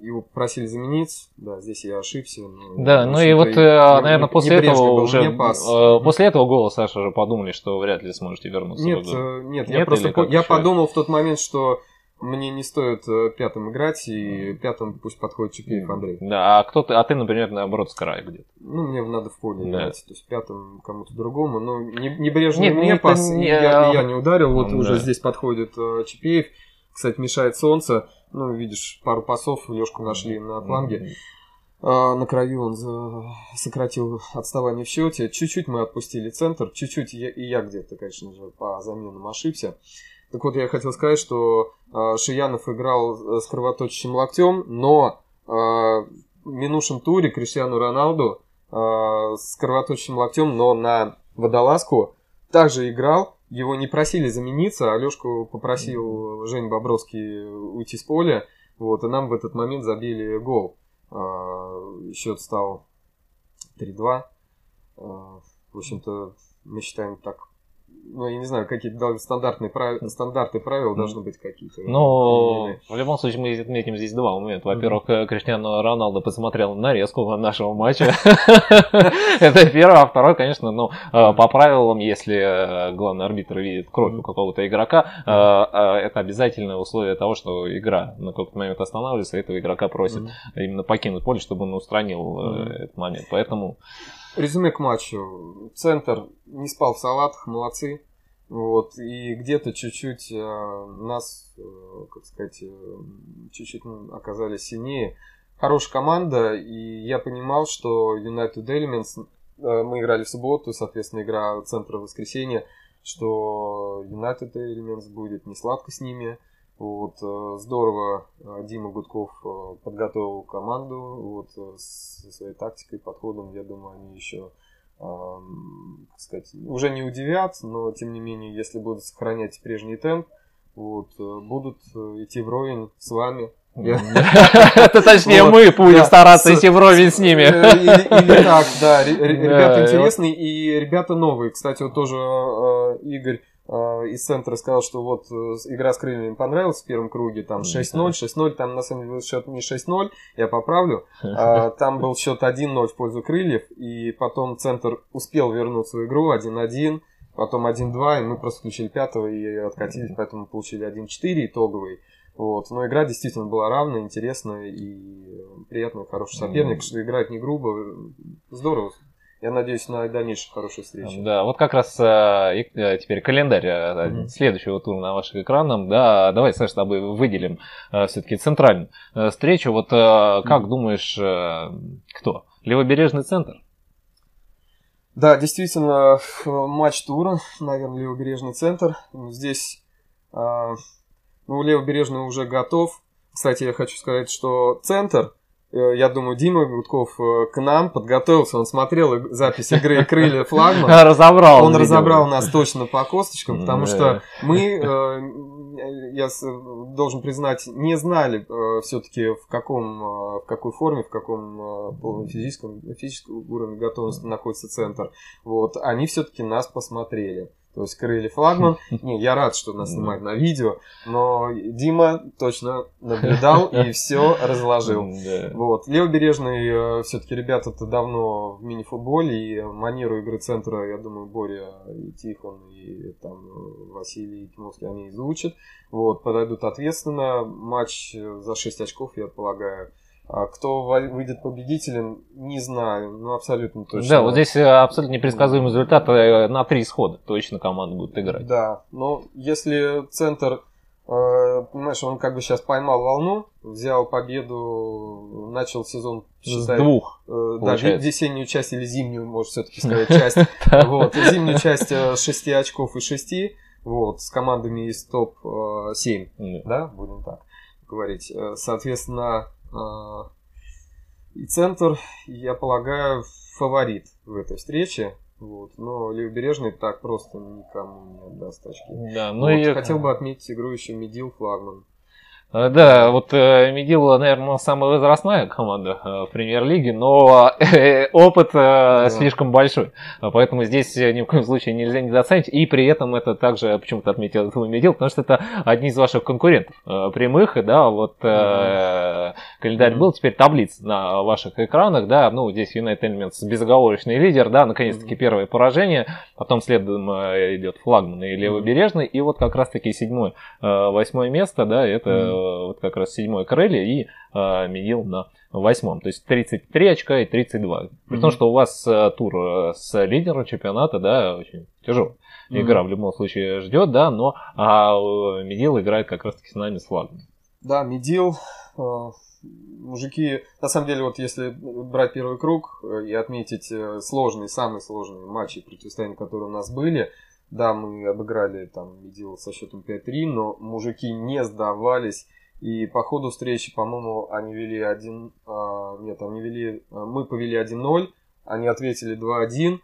его попросили заменить, да, здесь я ошибся. Но, да, ну и вот, и, э, наверное, после этого уже, пас. Э, после этого гола Саша уже подумали, что вряд ли сможете вернуться. Нет, э, нет, нет, я просто по, я подумал в тот момент, что мне не стоит э, пятым играть, и пятым пусть подходит Чипеев Андрей. Да, а кто ты, а ты, например, наоборот, с края где-то? Ну, мне надо в поле да. играть, то есть пятым кому-то другому, но не, небрежно нет, мне пас, не... я, я не ударил, вот да. уже здесь подходит uh, Чипеев, кстати, мешает солнце, ну, видишь, пару пасов Лешку нашли на фланге. Uh, на краю он за... сократил отставание в счете. Чуть-чуть мы отпустили центр, чуть-чуть я, и я где-то, конечно же, по заменам ошибся. Так вот, я хотел сказать, что э, Шиянов играл э, с кровоточащим локтем, но э, в минувшем туре Криштиану Роналду э, с кровоточащим локтем, но на водолазку также играл. Его не просили замениться, Алешку попросил Жень Бобровский уйти с поля. Вот, и нам в этот момент забили гол. Э, счет стал 3-2. Э, в общем-то, мы считаем так ну, я не знаю, какие-то стандартные правила, стандарты правил должны быть какие-то. Но в любом случае мы отметим здесь два момента. Во-первых, mm-hmm. Криштиану Роналдо посмотрел нарезку нашего матча. Это первое. А второе, конечно, ну, э, по правилам, если э, главный арбитр видит кровь у какого-то игрока, это обязательное условие того, что игра на какой-то момент останавливается, этого игрока просит именно покинуть поле, чтобы он устранил этот момент. Поэтому Резюме к матчу. Центр не спал в салатах, молодцы. Вот, и где-то чуть-чуть э, нас, э, как сказать, э, чуть-чуть оказались сильнее. Хорошая команда, и я понимал, что United Elements, э, мы играли в субботу, соответственно, игра центра в воскресенье, что United Elements будет не сладко с ними. Вот, э, здорово э, Дима Гудков э, подготовил команду вот, со своей тактикой, подходом. Я думаю, они еще как сказать, уже не удивят, но тем не менее, если будут сохранять прежний темп, вот, будут идти вровень с вами. Это точнее мы будем стараться идти вровень с ними. Или так, да. Ребята интересные и ребята новые. Кстати, вот тоже Игорь из центра сказал, что вот э, игра с крыльями понравилась в первом круге, там 6-0, 6-0, там на самом деле был счет не 6-0, я поправлю, а, там был счет 1-0 в пользу крыльев, и потом центр успел вернуть свою игру 1-1, потом 1-2, и мы просто включили пятого и откатились, поэтому получили 1-4 итоговый. Вот. Но игра действительно была равная, интересная и приятная, хороший соперник, что играет не грубо. Здорово. Я надеюсь на дальнейшие хорошие встречи. Да, вот как раз э, э теперь календарь mm-hmm. следующего тура на ваших экранах. Да, давай, Саша, с тобой выделим э, все-таки центральную э, встречу. Вот э, как mm-hmm. думаешь, э, кто? Левобережный центр? Да, действительно, матч тура, наверное, левобережный центр. Здесь э, ну, левобережный уже готов. Кстати, я хочу сказать, что центр я думаю, Дима Гудков э, к нам подготовился, он смотрел запись игры «Крылья флагман». Разобрал. Он разобрал нас точно по косточкам, потому что мы, э, я должен признать, не знали все-таки в каком, в какой форме, в каком полном физическом, физическом уровне готовности находится центр. Вот, они все-таки нас посмотрели то есть крылья флагман. Не, я рад, что нас снимают на видео, но Дима точно наблюдал и все разложил. Вот. Левобережный, э, все-таки ребята-то давно в мини-футболе, и манеру игры центра, я думаю, Боря и Тихон, и там э, Василий и Кимовский, они изучат. Вот, подойдут ответственно. Матч за 6 очков, я полагаю, а кто выйдет победителем, не знаю, ну абсолютно точно. Да, вот здесь э, абсолютно непредсказуемый результат э, на три исхода. Точно команда будет играть. Да, но если центр, э, понимаешь, он как бы сейчас поймал волну, взял победу, начал сезон, считай, С двух, да, весеннюю часть или зимнюю, может все-таки сказать, часть. Вот, зимнюю часть 6 очков и 6, вот, с командами из топ-7, да, будем так говорить. Соответственно, и центр, я полагаю, фаворит в этой встрече. Вот. Но Левобережный так просто никому не отдаст очки. Да, ну вот. и... Хотел бы отметить игру еще Медил флагман. Э, да, вот э, Медил, наверное, самая возрастная команда э, в премьер-лиге, но опыт да. слишком большой. Поэтому здесь ни в коем случае нельзя недооценить. И при этом это также почему-то отметил Медил, потому что это одни из ваших конкурентов прямых. Да, вот mm-hmm. календарь был, теперь таблица на ваших экранах. Да, ну, здесь United Elements безоговорочный лидер, да, наконец-таки первое поражение. Потом следом идет флагман и левобережный. И вот как раз-таки седьмое, восьмое место, да, это вот как раз седьмое крылья и э, Медил на восьмом. То есть 33 очка и 32. При mm-hmm. том, что у вас э, тур э, с лидером чемпионата, да, очень. Mm-hmm. Игра в любом случае ждет, да, но а Медил играет как раз таки с нами с. Да, Медил, э, мужики, на самом деле, вот если брать первый круг и отметить сложные, самые сложные матчи противостояния, которые у нас были, да, мы обыграли там Медил со счетом 5-3, но мужики не сдавались. И по ходу встречи, по-моему, они вели один... А, нет, они вели... А, мы повели 1-0, они ответили 2-1.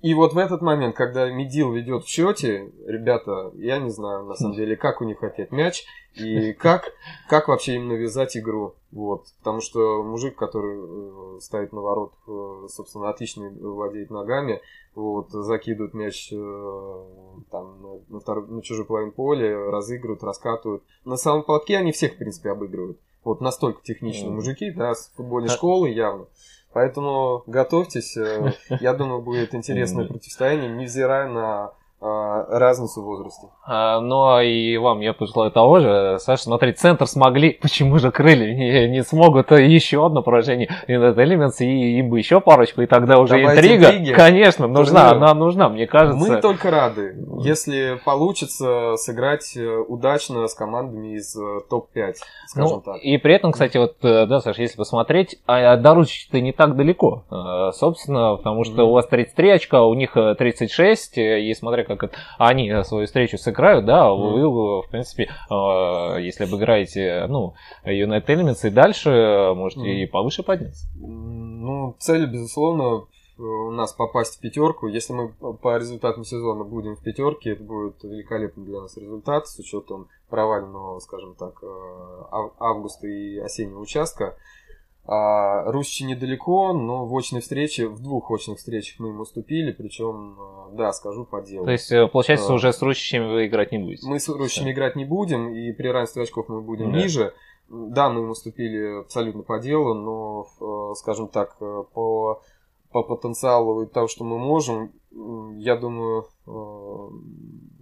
И вот в этот момент, когда Медил ведет в счете, ребята, я не знаю, на самом деле, как у них опять мяч и как, как вообще им навязать игру. Вот. Потому что мужик, который э, ставит на ворот, э, собственно, отлично владеет ногами, вот, закидывают мяч э, там, на, на, на чужой половине поля, разыгрывают, раскатывают. На самом платке они всех, в принципе, обыгрывают. Вот настолько техничные mm. мужики, да, с футбольной школы явно. Поэтому готовьтесь. Э, я думаю, будет интересное противостояние, невзирая на разницу в возрасте. А, ну и вам я пожелаю того же. Саша, смотри, центр смогли, почему же крылья не, не смогут еще одно поражение United Elements и им бы еще парочку, и тогда уже Давайте интрига, интриги. конечно, нужна, Турнир. она нужна, мне кажется. Мы только рады, если получится сыграть э, удачно с командами из э, топ-5, скажем ну, так. И при этом, кстати, вот, э, да, Саша, если посмотреть, а до Русичи-то не так далеко, собственно, потому что mm-hmm. у вас 33 очка, у них 36, и смотря как они свою встречу сыграют, да, вы, в принципе, э, если обыграете, ну, United Elements и дальше, можете mm. и повыше подняться. Ну, цель, безусловно, у нас попасть в пятерку. Если мы по результатам сезона будем в пятерке, это будет великолепный для нас результат с учетом провального, скажем так, э, августа и осеннего участка. А Русичи недалеко, но в очной встрече, в двух очных встречах мы им уступили, причем, э, да, скажу по делу. То есть, э, получается, а, уже с Русичами вы играть не будете? Мы с Русичами играть не будем, и при равенстве очков мы будем да. ниже. Да, мы им уступили абсолютно по делу, но, скажем так, по, по потенциалу и того, что мы можем, я думаю,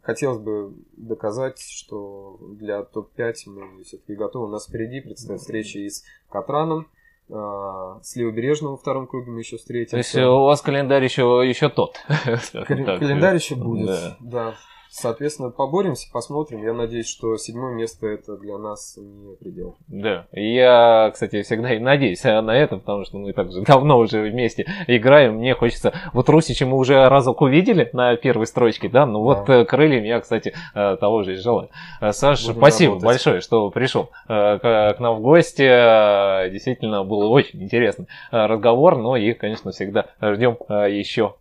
хотелось бы доказать, что для топ-5 мы все-таки готовы. У нас впереди предстоит встреча и с Катраном, а, с Левобережным во втором круге мы еще встретимся. То есть у вас календарь еще, еще тот. Календарь еще будет, да. Соответственно, поборемся, посмотрим. Я надеюсь, что седьмое место это для нас не предел. Да. Я, кстати, всегда и надеюсь на это, потому что мы также давно уже вместе играем. Мне хочется. Вот Русича мы уже разок увидели на первой строчке, да. Ну вот да. Э, крыльям я, кстати, э, того же и желаю. Э, Саш, Будем спасибо работать. большое, что пришел к нам в гости. Действительно, был очень интересный разговор. Но и, конечно, всегда ждем еще.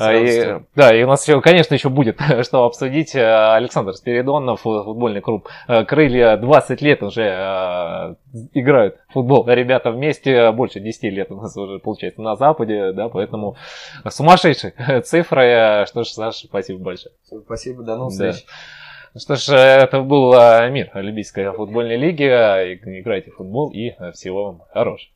И, да, и у нас, конечно, еще будет что обсудить обсудить э, Александр Спиридонов, футбольный клуб э, «Крылья». 20 лет уже э, играют в футбол ребята вместе, больше 10 лет у нас уже получается на Западе, да, поэтому сумасшедшие цифры. Что ж, Саша, спасибо большое. Спасибо, до новых встреч. Да. Что ж, это был мир Олимпийской футбольной лиги. Играйте в футбол и всего вам хорошего.